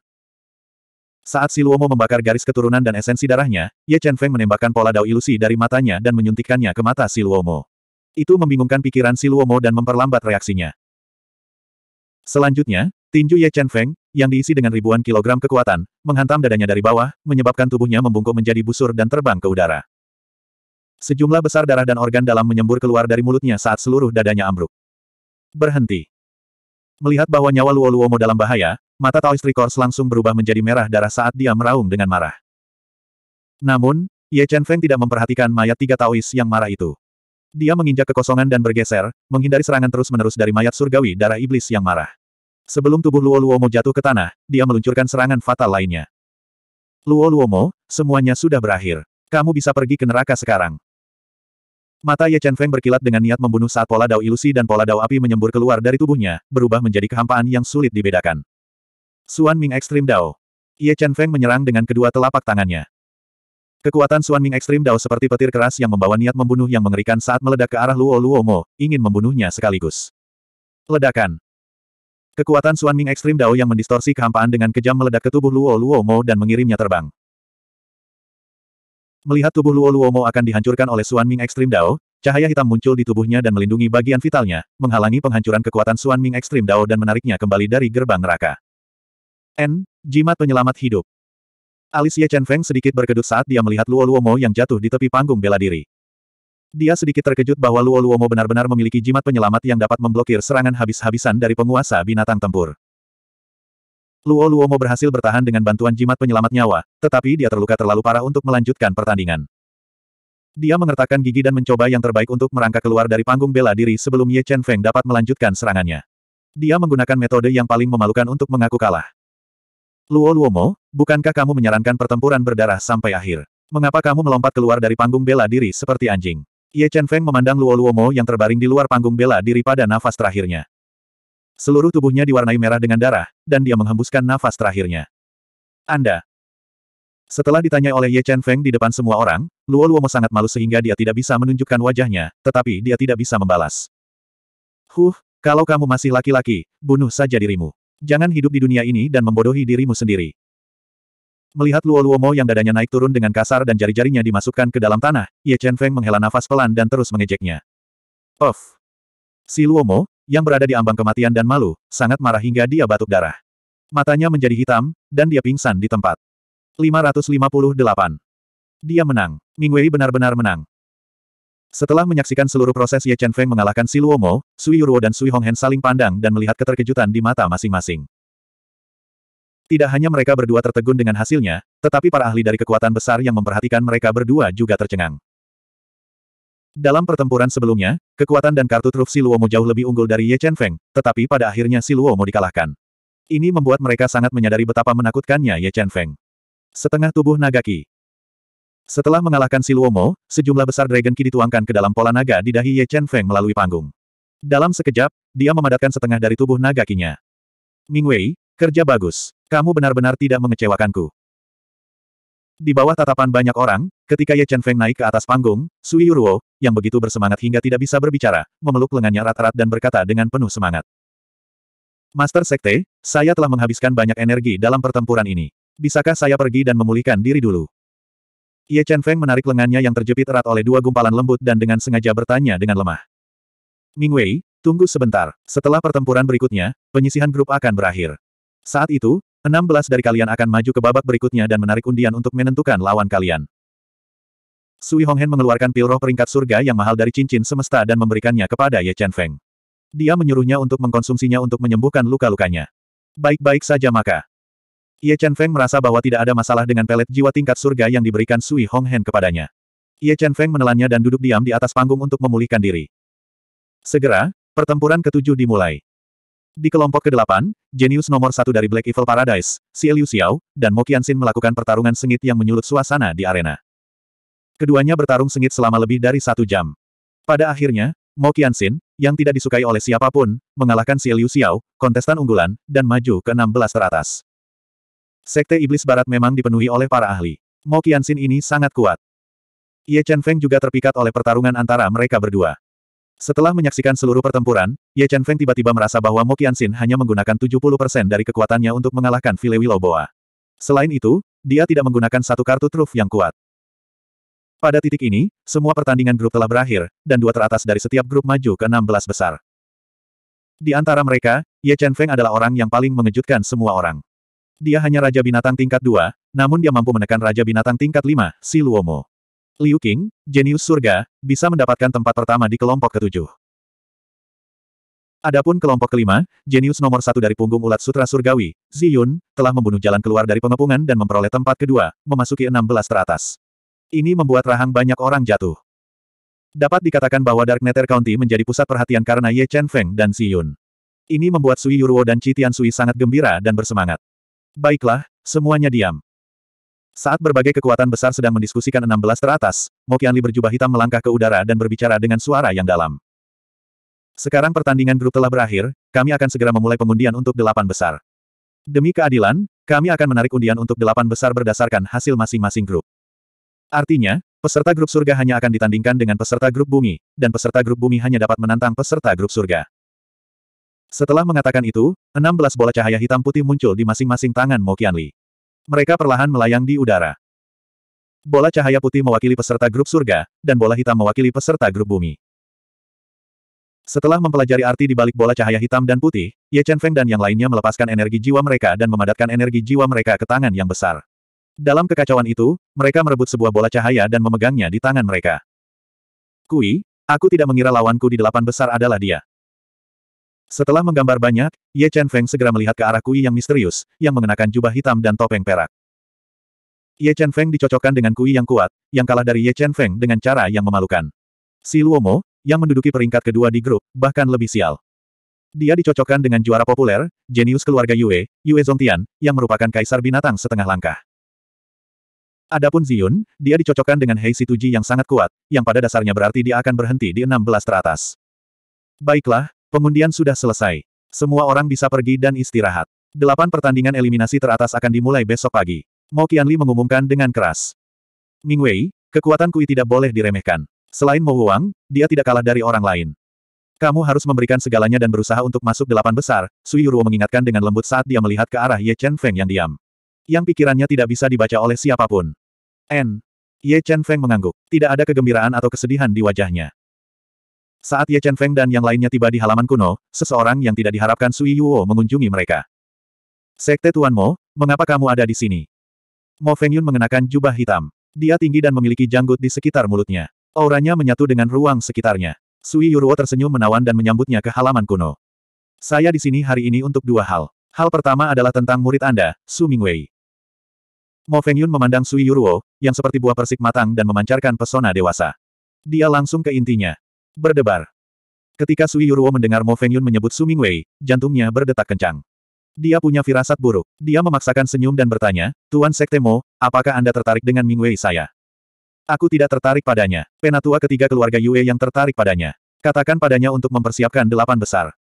Saat si Luomo membakar garis keturunan dan esensi darahnya, Ye Chen Feng menembakkan pola Dao Ilusi dari matanya dan menyuntikkannya ke mata si Luomo. Itu membingungkan pikiran si Luomo dan memperlambat reaksinya. Selanjutnya, tinju Ye Chen Feng, yang diisi dengan ribuan kilogram kekuatan, menghantam dadanya dari bawah, menyebabkan tubuhnya membungkuk menjadi busur dan terbang ke udara. Sejumlah besar darah dan organ dalam menyembur keluar dari mulutnya saat seluruh dadanya ambruk. Berhenti. Melihat bahwa nyawa Luo Luomo dalam bahaya, mata Taoist Records langsung berubah menjadi merah darah saat dia meraung dengan marah. Namun, Ye Chen Feng tidak memperhatikan mayat tiga Taoist yang marah itu. Dia menginjak kekosongan dan bergeser, menghindari serangan terus-menerus dari mayat surgawi darah iblis yang marah. Sebelum tubuh Luo Luomo jatuh ke tanah, dia meluncurkan serangan fatal lainnya. Luo Luomo, semuanya sudah berakhir. Kamu bisa pergi ke neraka sekarang. Mata Ye Chen Feng berkilat dengan niat membunuh saat pola dao ilusi dan pola dao api menyembur keluar dari tubuhnya, berubah menjadi kehampaan yang sulit dibedakan. Suan Ming Extreme Dao. Ye Chen Feng menyerang dengan kedua telapak tangannya. Kekuatan Suan Ming Extreme Dao seperti petir keras yang membawa niat membunuh yang mengerikan saat meledak ke arah Luo Luomo, ingin membunuhnya sekaligus. Ledakan. Kekuatan Suan Ming Extreme Dao yang mendistorsi kehampaan dengan kejam meledak ke tubuh Luo Luo Mo dan mengirimnya terbang. Melihat tubuh Luo Luo Mo akan dihancurkan oleh Suan Ming Extreme Dao, cahaya hitam muncul di tubuhnya dan melindungi bagian vitalnya, menghalangi penghancuran kekuatan Suan Ming Extreme Dao dan menariknya kembali dari gerbang neraka. N. Jimat penyelamat hidup. Alis Ye Chen Feng sedikit berkedut saat dia melihat Luo Luo Mo yang jatuh di tepi panggung bela diri. Dia sedikit terkejut bahwa Luo Luomo benar-benar memiliki jimat penyelamat yang dapat memblokir serangan habis-habisan dari penguasa binatang tempur. Luo Luomo berhasil bertahan dengan bantuan jimat penyelamat nyawa, tetapi dia terluka terlalu parah untuk melanjutkan pertandingan. Dia mengertakkan gigi dan mencoba yang terbaik untuk merangkak keluar dari panggung bela diri sebelum Ye Chen Feng dapat melanjutkan serangannya. Dia menggunakan metode yang paling memalukan untuk mengaku kalah. Luo Luomo, bukankah kamu menyarankan pertempuran berdarah sampai akhir? Mengapa kamu melompat keluar dari panggung bela diri seperti anjing? Ye Chen Feng memandang Luo Luomo yang terbaring di luar panggung bela diri pada nafas terakhirnya. Seluruh tubuhnya diwarnai merah dengan darah, dan dia menghembuskan nafas terakhirnya. Anda. Setelah ditanya oleh Ye Chen Feng di depan semua orang, Luo Luomo sangat malu sehingga dia tidak bisa menunjukkan wajahnya, tetapi dia tidak bisa membalas. Huh, kalau kamu masih laki-laki, bunuh saja dirimu. Jangan hidup di dunia ini dan membodohi dirimu sendiri. Melihat Luo Luomo yang dadanya naik turun dengan kasar dan jari-jarinya dimasukkan ke dalam tanah, Ye Chen Feng menghela nafas pelan dan terus mengejeknya. Off. Si Luomo, yang berada di ambang kematian dan malu, sangat marah hingga dia batuk darah. Matanya menjadi hitam, dan dia pingsan di tempat. 558. Dia menang. Ming Wei benar-benar menang. Setelah menyaksikan seluruh proses Ye Chen Feng mengalahkan Si Luomo, Sui Yuruo dan Sui Honghen saling pandang dan melihat keterkejutan di mata masing-masing. Tidak hanya mereka berdua tertegun dengan hasilnya, tetapi para ahli dari kekuatan besar yang memperhatikan mereka berdua juga tercengang. Dalam pertempuran sebelumnya, kekuatan dan kartu truf Si Luomo jauh lebih unggul dari Ye Chen Feng, tetapi pada akhirnya Si Luomo dikalahkan. Ini membuat mereka sangat menyadari betapa menakutkannya Ye Chen Feng. Setengah tubuh naga ki. Setelah mengalahkan Siluomo, sejumlah besar Dragon Ki dituangkan ke dalam pola naga di dahi Ye Chen Feng melalui panggung. Dalam sekejap, dia memadatkan setengah dari tubuh naga kinya. Ming Wei, kerja bagus. Kamu benar-benar tidak mengecewakanku. Di bawah tatapan banyak orang, ketika Ye Chen Feng naik ke atas panggung, Sui Yuruo, yang begitu bersemangat hingga tidak bisa berbicara, memeluk lengannya erat-erat dan berkata dengan penuh semangat. Master Sekte, saya telah menghabiskan banyak energi dalam pertempuran ini. Bisakah saya pergi dan memulihkan diri dulu? Ye Chen Feng menarik lengannya yang terjepit erat oleh dua gumpalan lembut dan dengan sengaja bertanya dengan lemah. Ming Wei, tunggu sebentar. Setelah pertempuran berikutnya, penyisihan grup akan berakhir. Saat itu, 16 dari kalian akan maju ke babak berikutnya dan menarik undian untuk menentukan lawan kalian. Sui Honghen mengeluarkan pil roh peringkat surga yang mahal dari cincin semesta dan memberikannya kepada Ye Chen Feng. Dia menyuruhnya untuk mengkonsumsinya untuk menyembuhkan luka-lukanya. Baik-baik saja maka. Ye Chen Feng merasa bahwa tidak ada masalah dengan pelet jiwa tingkat surga yang diberikan Sui Hong Hen kepadanya. Ye Chen Feng menelannya dan duduk diam di atas panggung untuk memulihkan diri. Segera, pertempuran ketujuh dimulai. Di kelompok ke-8, jenius nomor satu dari Black Evil Paradise, Si Liu Xiao, dan Mo Qianxin melakukan pertarungan sengit yang menyulut suasana di arena. Keduanya bertarung sengit selama lebih dari satu jam. Pada akhirnya, Mo Qianxin, yang tidak disukai oleh siapa pun, mengalahkan Si Liu Xiao, kontestan unggulan, dan maju ke 16 teratas. Sekte Iblis Barat memang dipenuhi oleh para ahli. Mo Qianxin ini sangat kuat. Ye Chen Feng juga terpikat oleh pertarungan antara mereka berdua. Setelah menyaksikan seluruh pertempuran, Ye Chen Feng tiba-tiba merasa bahwa Mo Qianxin hanya menggunakan 70% dari kekuatannya untuk mengalahkan File Wiloboa. Selain itu, dia tidak menggunakan satu kartu truf yang kuat. Pada titik ini, semua pertandingan grup telah berakhir, dan dua teratas dari setiap grup maju ke 16 besar. Di antara mereka, Ye Chen Feng adalah orang yang paling mengejutkan semua orang. Dia hanya Raja Binatang tingkat 2, namun dia mampu menekan Raja Binatang tingkat 5, Si Luomo. Liu Qing, jenius surga, bisa mendapatkan tempat pertama di kelompok ketujuh. Adapun kelompok kelima, jenius nomor satu dari punggung ulat sutra surgawi, Ziyun, telah membunuh jalan keluar dari pengepungan dan memperoleh tempat kedua, memasuki 16 teratas. Ini membuat rahang banyak orang jatuh. Dapat dikatakan bahwa Dark Nether County menjadi pusat perhatian karena Ye Chen Feng dan Ziyun. Ini membuat Sui Yuruo dan Chi Sui sangat gembira dan bersemangat. Baiklah, semuanya diam. Saat berbagai kekuatan besar sedang mendiskusikan 16 teratas, Mo Qianli berjubah hitam melangkah ke udara dan berbicara dengan suara yang dalam. Sekarang pertandingan grup telah berakhir, kami akan segera memulai pengundian untuk delapan besar. Demi keadilan, kami akan menarik undian untuk delapan besar berdasarkan hasil masing-masing grup. Artinya, peserta grup surga hanya akan ditandingkan dengan peserta grup bumi, dan peserta grup bumi hanya dapat menantang peserta grup surga. Setelah mengatakan itu, 16 bola cahaya hitam putih muncul di masing-masing tangan Mo Qianli. Mereka perlahan melayang di udara. Bola cahaya putih mewakili peserta grup surga, dan bola hitam mewakili peserta grup bumi. Setelah mempelajari arti di balik bola cahaya hitam dan putih, Ye Chen Feng dan yang lainnya melepaskan energi jiwa mereka dan memadatkan energi jiwa mereka ke tangan yang besar. Dalam kekacauan itu, mereka merebut sebuah bola cahaya dan memegangnya di tangan mereka. Kui, aku tidak mengira lawanku di delapan besar adalah dia. Setelah menggambar banyak, Ye Chen Feng segera melihat ke arah Kui yang misterius, yang mengenakan jubah hitam dan topeng perak. Ye Chen Feng dicocokkan dengan Kui yang kuat, yang kalah dari Ye Chen Feng dengan cara yang memalukan. Si Luomo, yang menduduki peringkat kedua di grup, bahkan lebih sial. Dia dicocokkan dengan juara populer, jenius keluarga Yue, Yue Zongtian, yang merupakan kaisar binatang setengah langkah. Adapun Ziyun, dia dicocokkan dengan Hei Situji yang sangat kuat, yang pada dasarnya berarti dia akan berhenti di 16 teratas. Baiklah, Pengundian sudah selesai. Semua orang bisa pergi dan istirahat. Delapan pertandingan eliminasi teratas akan dimulai besok pagi. Mo Qianli mengumumkan dengan keras. Ming Wei, kekuatan Kui tidak boleh diremehkan. Selain Mo Wuang, dia tidak kalah dari orang lain. Kamu harus memberikan segalanya dan berusaha untuk masuk delapan besar, Sui Yuruo mengingatkan dengan lembut saat dia melihat ke arah Ye Chen Feng yang diam. Yang pikirannya tidak bisa dibaca oleh siapa pun. N. Ye Chen Feng mengangguk. Tidak ada kegembiraan atau kesedihan di wajahnya. Saat Ye Chen Feng dan yang lainnya tiba di halaman kuno, seseorang yang tidak diharapkan Sui Yuo mengunjungi mereka. Sekte Tuan Mo, mengapa kamu ada di sini? Mo Fengyun mengenakan jubah hitam. Dia tinggi dan memiliki janggut di sekitar mulutnya. Auranya menyatu dengan ruang sekitarnya. Sui Yuruo tersenyum menawan dan menyambutnya ke halaman kuno. Saya di sini hari ini untuk dua hal. Hal pertama adalah tentang murid Anda, Su Mingwei. Mo Fengyun memandang Sui Yuruo, yang seperti buah persik matang dan memancarkan pesona dewasa. Dia langsung ke intinya. Berdebar. Ketika Sui Yuruo mendengar Mo Fengyun menyebut Su Mingwei, jantungnya berdetak kencang. Dia punya firasat buruk. Dia memaksakan senyum dan bertanya, Tuan Sekte Mo, apakah Anda tertarik dengan Mingwei saya? Aku tidak tertarik padanya. Penatua ketiga keluarga Yue yang tertarik padanya. Katakan padanya untuk mempersiapkan delapan besar.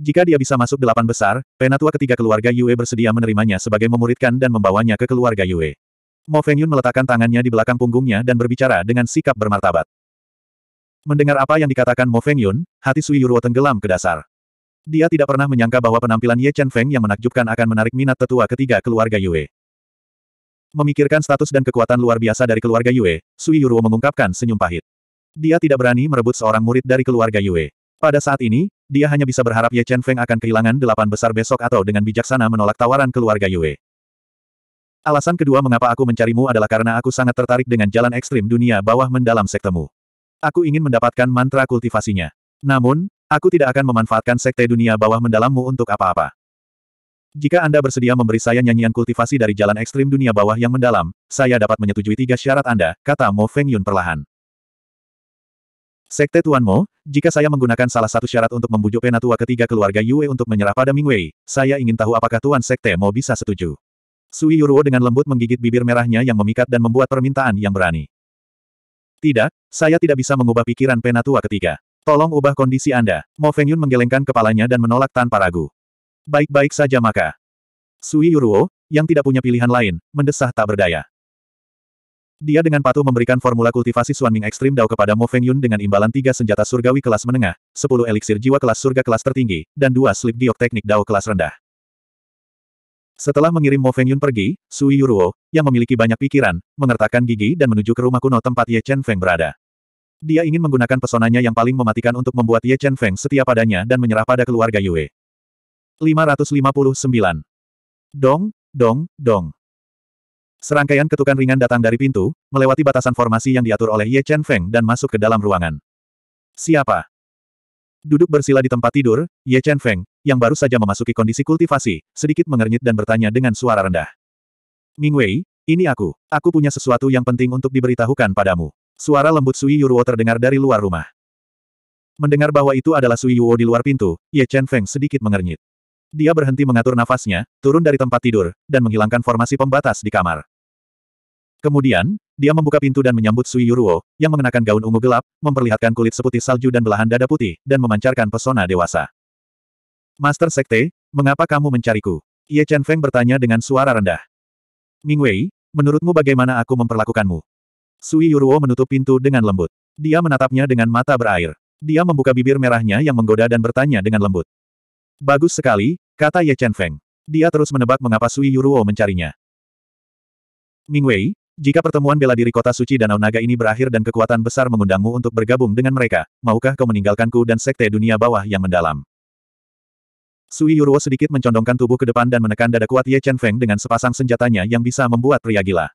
Jika dia bisa masuk delapan besar, penatua ketiga keluarga Yue bersedia menerimanya sebagai memuridkan dan membawanya ke keluarga Yue. Mo Fengyun meletakkan tangannya di belakang punggungnya dan berbicara dengan sikap bermartabat. Mendengar apa yang dikatakan Mo Fengyun, hati Sui Yuruo tenggelam ke dasar. Dia tidak pernah menyangka bahwa penampilan Ye Chen Feng yang menakjubkan akan menarik minat tetua ketiga keluarga Yue. Memikirkan status dan kekuatan luar biasa dari keluarga Yue, Sui Yuruo mengungkapkan senyum pahit. Dia tidak berani merebut seorang murid dari keluarga Yue. Pada saat ini, dia hanya bisa berharap Ye Chen Feng akan kehilangan delapan besar besok atau dengan bijaksana menolak tawaran keluarga Yue. Alasan kedua mengapa aku mencarimu adalah karena aku sangat tertarik dengan jalan ekstrim dunia bawah mendalam sektemu. Aku ingin mendapatkan mantra kultivasinya. Namun, aku tidak akan memanfaatkan sekte dunia bawah mendalammu untuk apa-apa. Jika Anda bersedia memberi saya nyanyian kultivasi dari jalan ekstrim dunia bawah yang mendalam, saya dapat menyetujui tiga syarat Anda, kata Mo Feng Yun perlahan. Sekte Tuan Mo, jika saya menggunakan salah satu syarat untuk membujuk penatua ketiga keluarga Yue untuk menyerah pada Ming Wei, saya ingin tahu apakah Tuan Sekte Mo bisa setuju. Sui Yuruo dengan lembut menggigit bibir merahnya yang memikat dan membuat permintaan yang berani. Tidak, saya tidak bisa mengubah pikiran penatua ketiga. Tolong ubah kondisi Anda. Mo Feng Yun menggelengkan kepalanya dan menolak tanpa ragu. Baik-baik saja maka. Sui Yuruo, yang tidak punya pilihan lain, mendesah tak berdaya. Dia dengan patuh memberikan formula kultivasi Suanming Ekstrim Dao kepada Mo Feng Yun dengan imbalan tiga senjata surgawi kelas menengah, sepuluh eliksir jiwa kelas surga kelas tertinggi, dan dua slip giok teknik Dao kelas rendah. Setelah mengirim Mo Feng Yun pergi, Sui Yuruo, yang memiliki banyak pikiran, mengertakkan gigi dan menuju ke rumah kuno tempat Ye Chen Feng berada. Dia ingin menggunakan pesonanya yang paling mematikan untuk membuat Ye Chen Feng setia padanya dan menyerah pada keluarga Yue. 559. Dong, dong, dong. Serangkaian ketukan ringan datang dari pintu, melewati batasan formasi yang diatur oleh Ye Chen Feng dan masuk ke dalam ruangan. Siapa? Duduk bersila di tempat tidur, Ye Chen Feng, yang baru saja memasuki kondisi kultivasi, sedikit mengernyit dan bertanya dengan suara rendah. Ming Wei, ini aku. Aku punya sesuatu yang penting untuk diberitahukan padamu. Suara lembut Sui Yuruo terdengar dari luar rumah. Mendengar bahwa itu adalah Sui Yuo di luar pintu, Ye Chen Feng sedikit mengernyit. Dia berhenti mengatur nafasnya, turun dari tempat tidur, dan menghilangkan formasi pembatas di kamar. Kemudian, dia membuka pintu dan menyambut Sui Yuruo, yang mengenakan gaun ungu gelap, memperlihatkan kulit seputih salju dan belahan dada putih, dan memancarkan pesona dewasa. Master Sekte, mengapa kamu mencariku? Ye Chen Feng bertanya dengan suara rendah. Ming Wei, menurutmu bagaimana aku memperlakukanmu? Sui Yuruo menutup pintu dengan lembut. Dia menatapnya dengan mata berair. Dia membuka bibir merahnya yang menggoda dan bertanya dengan lembut. Bagus sekali, kata Ye Chen Feng. Dia terus menebak mengapa Sui Yuruo mencarinya. Ming Wei, jika pertemuan bela diri kota suci Danau Naga ini berakhir dan kekuatan besar mengundangmu untuk bergabung dengan mereka, maukah kau meninggalkanku dan sekte dunia bawah yang mendalam? Sui Yuruo sedikit mencondongkan tubuh ke depan dan menekan dada kuat Ye Chen Feng dengan sepasang senjatanya yang bisa membuat pria gila.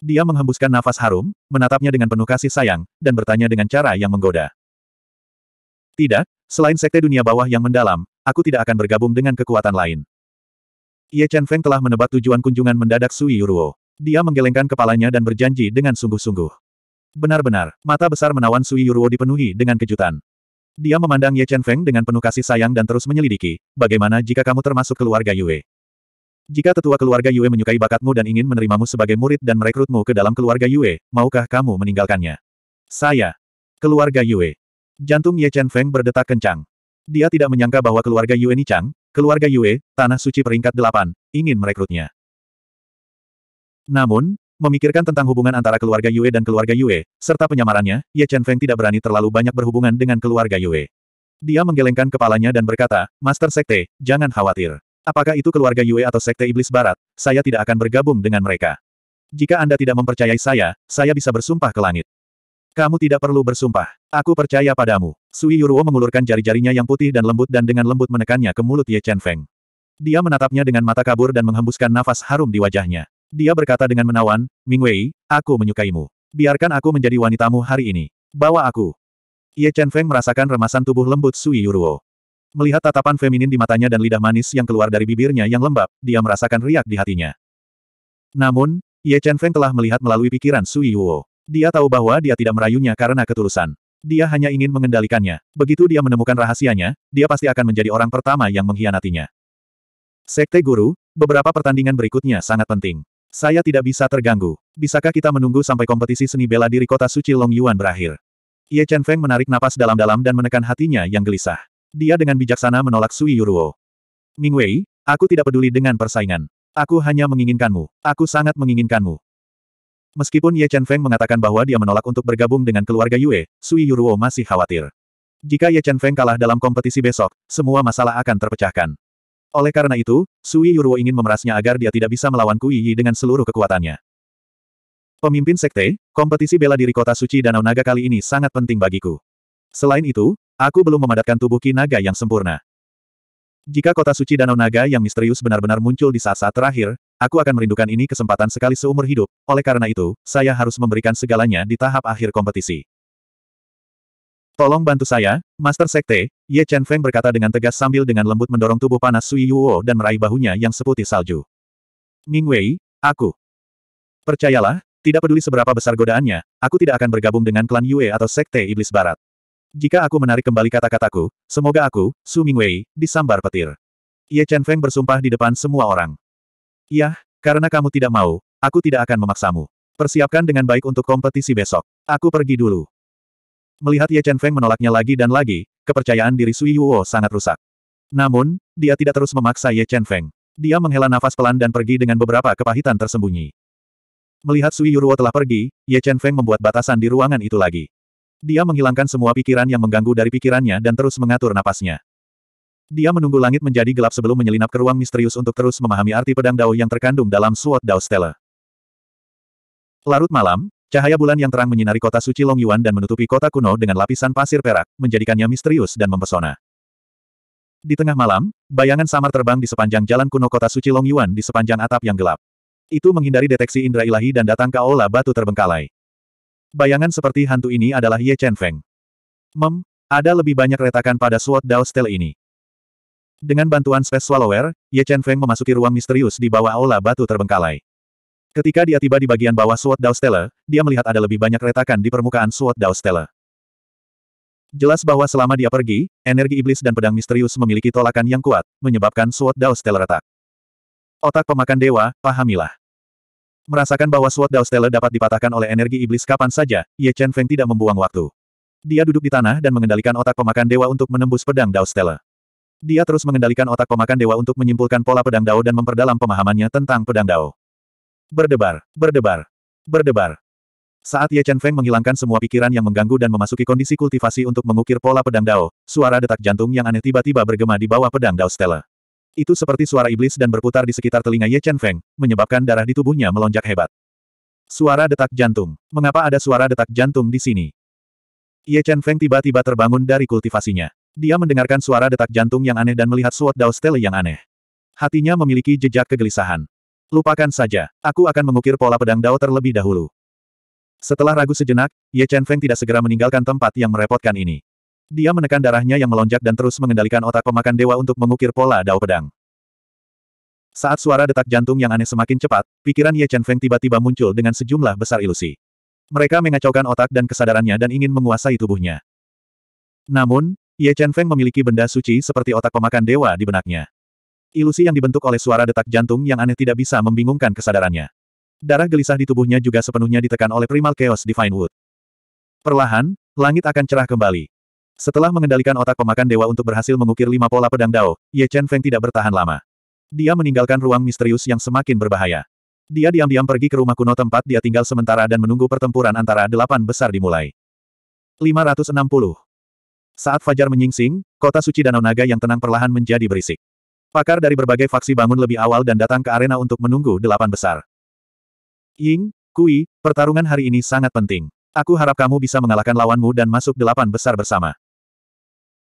Dia menghembuskan nafas harum, menatapnya dengan penuh kasih sayang, dan bertanya dengan cara yang menggoda. Tidak, selain sekte dunia bawah yang mendalam, aku tidak akan bergabung dengan kekuatan lain. Ye Chen Feng telah menebak tujuan kunjungan mendadak Sui Yuruo. Dia menggelengkan kepalanya dan berjanji dengan sungguh-sungguh. Benar-benar, mata besar menawan Sui Yuruo dipenuhi dengan kejutan. Dia memandang Ye Chen Feng dengan penuh kasih sayang dan terus menyelidiki, bagaimana jika kamu termasuk keluarga Yue? Jika tetua keluarga Yue menyukai bakatmu dan ingin menerimamu sebagai murid dan merekrutmu ke dalam keluarga Yue, maukah kamu meninggalkannya? Saya. Keluarga Yue. Jantung Ye Chen Feng berdetak kencang. Dia tidak menyangka bahwa keluarga Yue Nichang, keluarga Yue, tanah suci peringkat delapan, ingin merekrutnya. Namun, memikirkan tentang hubungan antara keluarga Yue dan keluarga Yue, serta penyamarannya, Ye Chen Feng tidak berani terlalu banyak berhubungan dengan keluarga Yue. Dia menggelengkan kepalanya dan berkata, Master Sekte, jangan khawatir. Apakah itu keluarga Yue atau Sekte Iblis Barat, saya tidak akan bergabung dengan mereka. Jika Anda tidak mempercayai saya, saya bisa bersumpah ke langit. Kamu tidak perlu bersumpah. Aku percaya padamu. Sui Yuruo mengulurkan jari-jarinya yang putih dan lembut dan dengan lembut menekannya ke mulut Ye Chen Feng. Dia menatapnya dengan mata kabur dan menghembuskan nafas harum di wajahnya. Dia berkata dengan menawan, Ming Wei, aku menyukaimu. Biarkan aku menjadi wanitamu hari ini. Bawa aku. Ye Chen Feng merasakan remasan tubuh lembut Sui Yuruo. Melihat tatapan feminin di matanya dan lidah manis yang keluar dari bibirnya yang lembab, dia merasakan riak di hatinya. Namun, Ye Chen Feng telah melihat melalui pikiran Sui Yuo. Dia tahu bahwa dia tidak merayunya karena ketulusan. Dia hanya ingin mengendalikannya. Begitu dia menemukan rahasianya, dia pasti akan menjadi orang pertama yang mengkhianatinya. Sekte Guru, beberapa pertandingan berikutnya sangat penting. Saya tidak bisa terganggu. Bisakah kita menunggu sampai kompetisi seni bela diri kota suci Long Yuan berakhir? Ye Chen Feng menarik napas dalam-dalam dan menekan hatinya yang gelisah. Dia dengan bijaksana menolak Sui Yuruo. Ming Wei, aku tidak peduli dengan persaingan. Aku hanya menginginkanmu. Aku sangat menginginkanmu. Meskipun Ye Chen Feng mengatakan bahwa dia menolak untuk bergabung dengan keluarga Yue, Sui Yuruo masih khawatir. Jika Ye Chen Feng kalah dalam kompetisi besok, semua masalah akan terpecahkan. Oleh karena itu, Sui Yuruo ingin memerasnya agar dia tidak bisa melawan Kui Yi dengan seluruh kekuatannya. Pemimpin sekte, kompetisi bela diri kota suci Danau Naga kali ini sangat penting bagiku. Selain itu, aku belum memadatkan tubuh Ki Naga yang sempurna. Jika kota suci Danau Naga yang misterius benar-benar muncul di saat-saat terakhir, aku akan merindukan ini kesempatan sekali seumur hidup, oleh karena itu, saya harus memberikan segalanya di tahap akhir kompetisi. Tolong bantu saya, Master Sekte, Ye Chen Feng berkata dengan tegas sambil dengan lembut mendorong tubuh panas Sui Yuo dan meraih bahunya yang seputih salju. Ming Wei, aku. Percayalah, tidak peduli seberapa besar godaannya, aku tidak akan bergabung dengan klan Yue atau Sekte Iblis Barat. Jika aku menarik kembali kata-kataku, semoga aku, Su Mingwei, disambar petir. Ye Chen Feng bersumpah di depan semua orang. Iya, karena kamu tidak mau, aku tidak akan memaksamu. Persiapkan dengan baik untuk kompetisi besok. Aku pergi dulu. Melihat Ye Chen Feng menolaknya lagi dan lagi, kepercayaan diri Sui Yuo sangat rusak. Namun, dia tidak terus memaksa Ye Chen Feng. Dia menghela nafas pelan dan pergi dengan beberapa kepahitan tersembunyi. Melihat Sui Yuruo telah pergi, Ye Chen Feng membuat batasan di ruangan itu lagi. Dia menghilangkan semua pikiran yang mengganggu dari pikirannya dan terus mengatur napasnya. Dia menunggu langit menjadi gelap sebelum menyelinap ke ruang misterius untuk terus memahami arti pedang Dao yang terkandung dalam Sword Dao Stella. Larut malam, cahaya bulan yang terang menyinari kota suci Long Yuan dan menutupi kota kuno dengan lapisan pasir perak, menjadikannya misterius dan mempesona. Di tengah malam, bayangan samar terbang di sepanjang jalan kuno kota suci Long Yuan di sepanjang atap yang gelap. Itu menghindari deteksi indera ilahi dan datang ke aula batu terbengkalai. Bayangan seperti hantu ini adalah Ye Chen Feng. Mem, ada lebih banyak retakan pada Sword Dao Stele ini. Dengan bantuan Space Swallower, Ye Chen Feng memasuki ruang misterius di bawah aula batu terbengkalai. Ketika dia tiba di bagian bawah Sword Dao Stele, dia melihat ada lebih banyak retakan di permukaan Sword Dao Stele. Jelas bahwa selama dia pergi, energi iblis dan pedang misterius memiliki tolakan yang kuat, menyebabkan Sword Dao Stele retak. Otak pemakan dewa, pahamilah. Merasakan bahwa Sword Dao Stella dapat dipatahkan oleh energi iblis kapan saja, Ye Chen Feng tidak membuang waktu. Dia duduk di tanah dan mengendalikan otak pemakan dewa untuk menembus pedang Dao Stella. Dia terus mengendalikan otak pemakan dewa untuk menyimpulkan pola pedang Dao dan memperdalam pemahamannya tentang pedang Dao. Berdebar, berdebar, berdebar. Saat Ye Chen Feng menghilangkan semua pikiran yang mengganggu dan memasuki kondisi kultivasi untuk mengukir pola pedang Dao, suara detak jantung yang aneh tiba-tiba bergema di bawah pedang Dao Stella. Itu seperti suara iblis dan berputar di sekitar telinga Ye Chen Feng, menyebabkan darah di tubuhnya melonjak hebat. Suara detak jantung. Mengapa ada suara detak jantung di sini? Ye Chen Feng tiba-tiba terbangun dari kultivasinya. Dia mendengarkan suara detak jantung yang aneh dan melihat Sword Dao Stele yang aneh. Hatinya memiliki jejak kegelisahan. Lupakan saja, aku akan mengukir pola pedang Dao terlebih dahulu. Setelah ragu sejenak, Ye Chen Feng tidak segera meninggalkan tempat yang merepotkan ini. Dia menekan darahnya yang melonjak dan terus mengendalikan otak pemakan dewa untuk mengukir pola dao pedang. Saat suara detak jantung yang aneh semakin cepat, pikiran Ye Chen Feng tiba-tiba muncul dengan sejumlah besar ilusi. Mereka mengacaukan otak dan kesadarannya dan ingin menguasai tubuhnya. Namun, Ye Chen Feng memiliki benda suci seperti otak pemakan dewa di benaknya. Ilusi yang dibentuk oleh suara detak jantung yang aneh tidak bisa membingungkan kesadarannya. Darah gelisah di tubuhnya juga sepenuhnya ditekan oleh Primal Chaos Divine Wood. Perlahan, langit akan cerah kembali. Setelah mengendalikan otak pemakan dewa untuk berhasil mengukir lima pola pedang Dao, Ye Chen Feng tidak bertahan lama. Dia meninggalkan ruang misterius yang semakin berbahaya. Dia diam-diam pergi ke rumah kuno tempat dia tinggal sementara dan menunggu pertempuran antara delapan besar dimulai. 560. Saat Fajar menyingsing, kota suci Danau Naga yang tenang perlahan menjadi berisik. Pakar dari berbagai faksi bangun lebih awal dan datang ke arena untuk menunggu delapan besar. Ying, Kui, pertarungan hari ini sangat penting. Aku harap kamu bisa mengalahkan lawanmu dan masuk delapan besar bersama.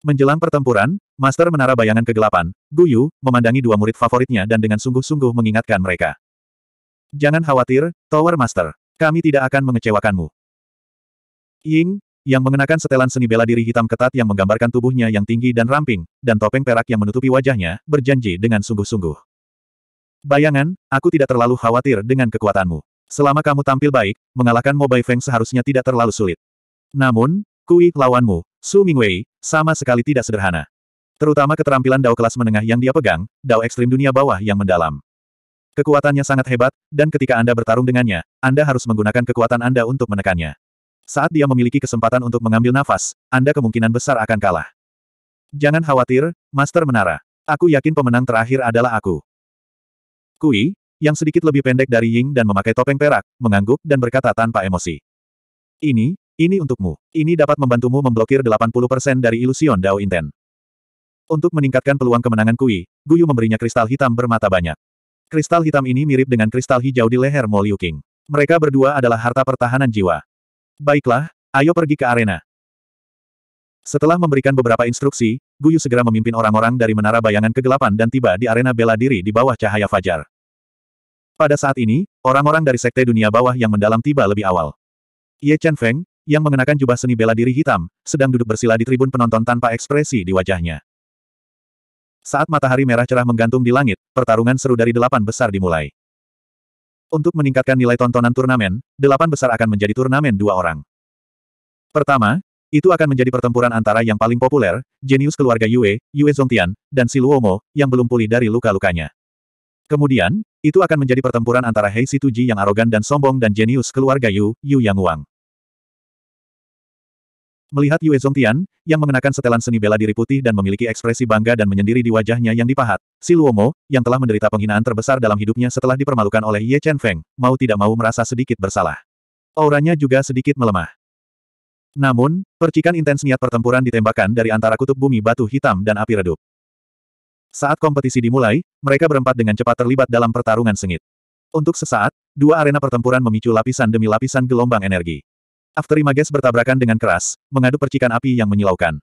Menjelang pertempuran, Master Menara Bayangan Kegelapan, Guyu, memandangi dua murid favoritnya dan dengan sungguh-sungguh mengingatkan mereka. Jangan khawatir, Tower Master. Kami tidak akan mengecewakanmu. Ying, yang mengenakan setelan seni bela diri hitam ketat yang menggambarkan tubuhnya yang tinggi dan ramping, dan topeng perak yang menutupi wajahnya, berjanji dengan sungguh-sungguh. Bayangan, aku tidak terlalu khawatir dengan kekuatanmu. Selama kamu tampil baik, mengalahkan Mobai Feng seharusnya tidak terlalu sulit. Namun, Kui, lawanmu, Su Mingwei, sama sekali tidak sederhana. Terutama keterampilan dao kelas menengah yang dia pegang, dao ekstrim dunia bawah yang mendalam. Kekuatannya sangat hebat, dan ketika Anda bertarung dengannya, Anda harus menggunakan kekuatan Anda untuk menekannya. Saat dia memiliki kesempatan untuk mengambil nafas, Anda kemungkinan besar akan kalah. Jangan khawatir, Master Menara. Aku yakin pemenang terakhir adalah aku. Kui, yang sedikit lebih pendek dari Ying dan memakai topeng perak, mengangguk dan berkata tanpa emosi. Ini, ini untukmu. Ini dapat membantumu memblokir 80% dari ilusion Dao Inten. Untuk meningkatkan peluang kemenangan Kui, Guyu memberinya kristal hitam bermata banyak. Kristal hitam ini mirip dengan kristal hijau di leher Mo Liu King. Mereka berdua adalah harta pertahanan jiwa. Baiklah, ayo pergi ke arena. Setelah memberikan beberapa instruksi, Guyu segera memimpin orang-orang dari Menara Bayangan Kegelapan dan tiba di arena bela diri di bawah cahaya fajar. Pada saat ini, orang-orang dari Sekte Dunia Bawah yang mendalam tiba lebih awal. Ye Chen Feng, yang mengenakan jubah seni bela diri hitam, sedang duduk bersila di tribun penonton tanpa ekspresi di wajahnya. Saat matahari merah cerah menggantung di langit, pertarungan seru dari delapan besar dimulai. Untuk meningkatkan nilai tontonan turnamen, delapan besar akan menjadi turnamen dua orang. Pertama, itu akan menjadi pertempuran antara yang paling populer, jenius keluarga Yue, Yue Zongtian, dan Siluomo, yang belum pulih dari luka-lukanya. Kemudian, itu akan menjadi pertempuran antara Hei Situji yang arogan dan sombong dan jenius keluarga Yu, Yu Yang Wang. Melihat Yue Zongtian, yang mengenakan setelan seni bela diri putih dan memiliki ekspresi bangga dan menyendiri di wajahnya yang dipahat, si Luomo, yang telah menderita penghinaan terbesar dalam hidupnya setelah dipermalukan oleh Ye Chen Feng, mau tidak mau merasa sedikit bersalah. Auranya juga sedikit melemah. Namun, percikan intens niat pertempuran ditembakkan dari antara kutub bumi batu hitam dan api redup. Saat kompetisi dimulai, mereka berempat dengan cepat terlibat dalam pertarungan sengit. Untuk sesaat, dua arena pertempuran memicu lapisan demi lapisan gelombang energi. Afterimages bertabrakan dengan keras, mengadu percikan api yang menyilaukan.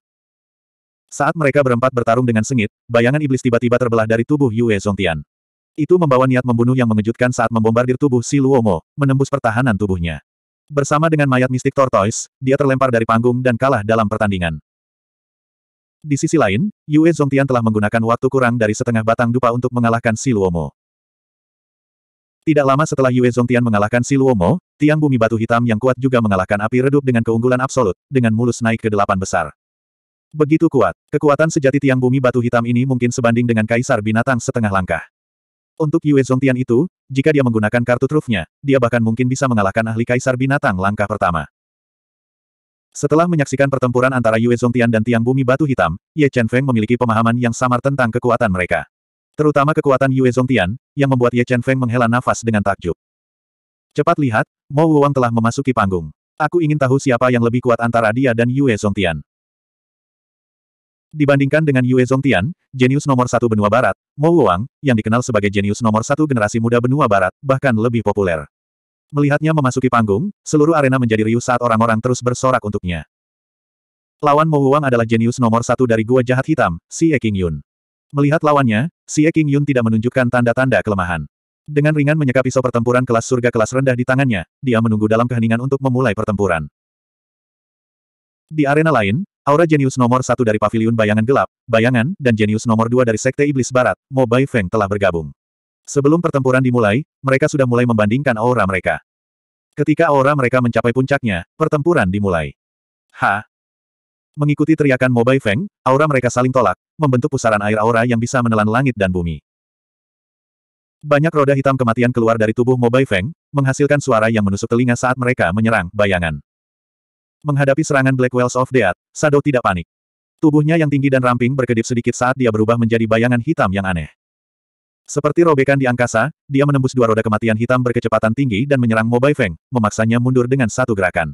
Saat mereka berempat bertarung dengan sengit, bayangan iblis tiba-tiba terbelah dari tubuh Yue Zongtian. Itu membawa niat membunuh yang mengejutkan saat membombardir tubuh si Luomo, menembus pertahanan tubuhnya. Bersama dengan mayat mistik Tortoise, dia terlempar dari panggung dan kalah dalam pertandingan. Di sisi lain, Yue Zongtian telah menggunakan waktu kurang dari setengah batang dupa untuk mengalahkan si Luomo. Tidak lama setelah Yue Zongtian mengalahkan Si Luomo, tiang bumi batu hitam yang kuat juga mengalahkan api redup dengan keunggulan absolut, dengan mulus naik ke delapan besar. Begitu kuat, kekuatan sejati tiang bumi batu hitam ini mungkin sebanding dengan kaisar binatang setengah langkah. Untuk Yue Zongtian itu, jika dia menggunakan kartu trufnya, dia bahkan mungkin bisa mengalahkan ahli kaisar binatang langkah pertama. Setelah menyaksikan pertempuran antara Yue Zongtian dan tiang bumi batu hitam, Ye Chen Feng memiliki pemahaman yang samar tentang kekuatan mereka. Terutama kekuatan Yue Zongtian, yang membuat Ye Chen Feng menghela nafas dengan takjub. Cepat lihat, Mo Wuwang telah memasuki panggung. Aku ingin tahu siapa yang lebih kuat antara dia dan Yue Zongtian. Dibandingkan dengan Yue Zongtian, jenius nomor satu benua barat, Mo Wuwang, yang dikenal sebagai jenius nomor satu generasi muda benua barat, bahkan lebih populer. Melihatnya memasuki panggung, seluruh arena menjadi riuh saat orang-orang terus bersorak untuknya. Lawan Mo Wuwang adalah jenius nomor satu dari Gua Jahat Hitam, Si Ye King Yun. Melihat lawannya, Xie King Yun tidak menunjukkan tanda-tanda kelemahan. Dengan ringan menyeka pisau pertempuran kelas surga kelas rendah di tangannya, dia menunggu dalam keheningan untuk memulai pertempuran. Di arena lain, aura jenius nomor satu dari Paviliun Bayangan Gelap, Bayangan, dan jenius nomor dua dari Sekte Iblis Barat, Mo Bai Feng telah bergabung. Sebelum pertempuran dimulai, mereka sudah mulai membandingkan aura mereka. Ketika aura mereka mencapai puncaknya, pertempuran dimulai. Ha! Mengikuti teriakan Mobai Feng, aura mereka saling tolak, membentuk pusaran air aura yang bisa menelan langit dan bumi. Banyak roda hitam kematian keluar dari tubuh Mobai Feng, menghasilkan suara yang menusuk telinga saat mereka menyerang bayangan. Menghadapi serangan Black Wells of Death, Sado tidak panik. Tubuhnya yang tinggi dan ramping berkedip sedikit saat dia berubah menjadi bayangan hitam yang aneh. Seperti robekan di angkasa, dia menembus dua roda kematian hitam berkecepatan tinggi dan menyerang Mo Baifeng, memaksanya mundur dengan satu gerakan.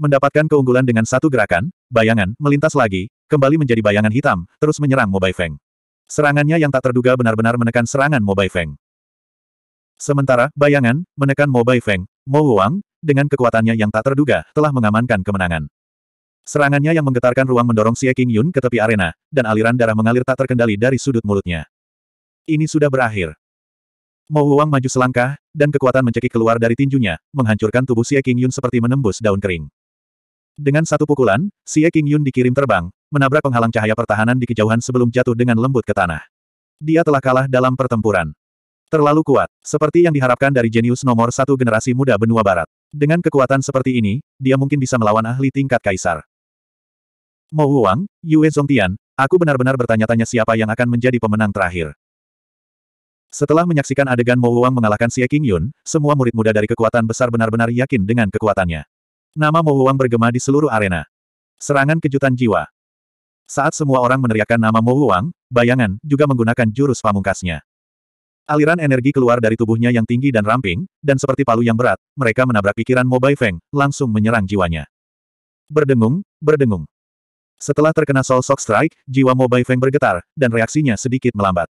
Mendapatkan keunggulan dengan satu gerakan, bayangan, melintas lagi, kembali menjadi bayangan hitam, terus menyerang Mo Baifeng. Serangannya yang tak terduga benar-benar menekan serangan Mo Baifeng. Sementara, bayangan, menekan Mo Baifeng, Mo Wuang, dengan kekuatannya yang tak terduga, telah mengamankan kemenangan. Serangannya yang menggetarkan ruang mendorong Xie King Yun ke tepi arena, dan aliran darah mengalir tak terkendali dari sudut mulutnya. Ini sudah berakhir. Mo Wuang maju selangkah, dan kekuatan mencekik keluar dari tinjunya, menghancurkan tubuh Xie King Yun seperti menembus daun kering. Dengan satu pukulan, Xie King Yun dikirim terbang, menabrak penghalang cahaya pertahanan di kejauhan sebelum jatuh dengan lembut ke tanah. Dia telah kalah dalam pertempuran. Terlalu kuat, seperti yang diharapkan dari jenius nomor satu generasi muda benua barat. Dengan kekuatan seperti ini, dia mungkin bisa melawan ahli tingkat kaisar. Mo Wuang, Yue Zongtian, aku benar-benar bertanya-tanya siapa yang akan menjadi pemenang terakhir. Setelah menyaksikan adegan Mo Wuang mengalahkan Xie King Yun, semua murid muda dari kekuatan besar benar-benar yakin dengan kekuatannya. Nama Mo Wuang bergema di seluruh arena. Serangan kejutan jiwa. Saat semua orang meneriakkan nama Mo Wuang, bayangan juga menggunakan jurus pamungkasnya. Aliran energi keluar dari tubuhnya yang tinggi dan ramping, dan seperti palu yang berat, mereka menabrak pikiran Mo Baifeng, langsung menyerang jiwanya. Berdengung, berdengung. Setelah terkena Soul Shock Strike, jiwa Mo Baifeng bergetar, dan reaksinya sedikit melambat.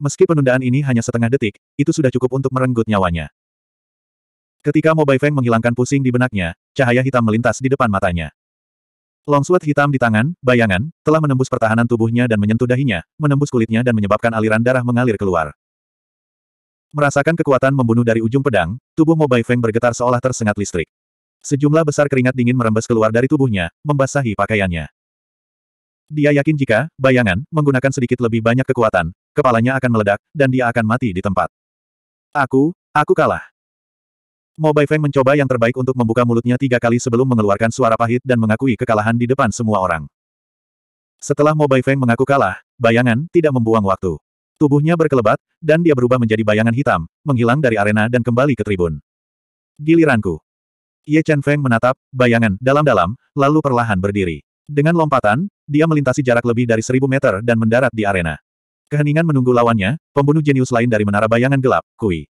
Meski penundaan ini hanya setengah detik, itu sudah cukup untuk merenggut nyawanya. Ketika Mo Baifeng menghilangkan pusing di benaknya, cahaya hitam melintas di depan matanya. Longsword hitam di tangan, bayangan, telah menembus pertahanan tubuhnya dan menyentuh dahinya, menembus kulitnya dan menyebabkan aliran darah mengalir keluar. Merasakan kekuatan membunuh dari ujung pedang, tubuh Mo Baifeng bergetar seolah tersengat listrik. Sejumlah besar keringat dingin merembes keluar dari tubuhnya, membasahi pakaiannya. Dia yakin jika, bayangan, menggunakan sedikit lebih banyak kekuatan, kepalanya akan meledak, dan dia akan mati di tempat. Aku, aku kalah. Mo Baifeng mencoba yang terbaik untuk membuka mulutnya tiga kali sebelum mengeluarkan suara pahit dan mengakui kekalahan di depan semua orang. Setelah Mo Baifeng mengaku kalah, bayangan tidak membuang waktu. Tubuhnya berkelebat, dan dia berubah menjadi bayangan hitam, menghilang dari arena dan kembali ke tribun. Giliranku. Ye Chen Feng menatap, bayangan, dalam-dalam, lalu perlahan berdiri. Dengan lompatan, dia melintasi jarak lebih dari seribu meter dan mendarat di arena. Keheningan menunggu lawannya, pembunuh jenius lain dari menara bayangan gelap, Kui.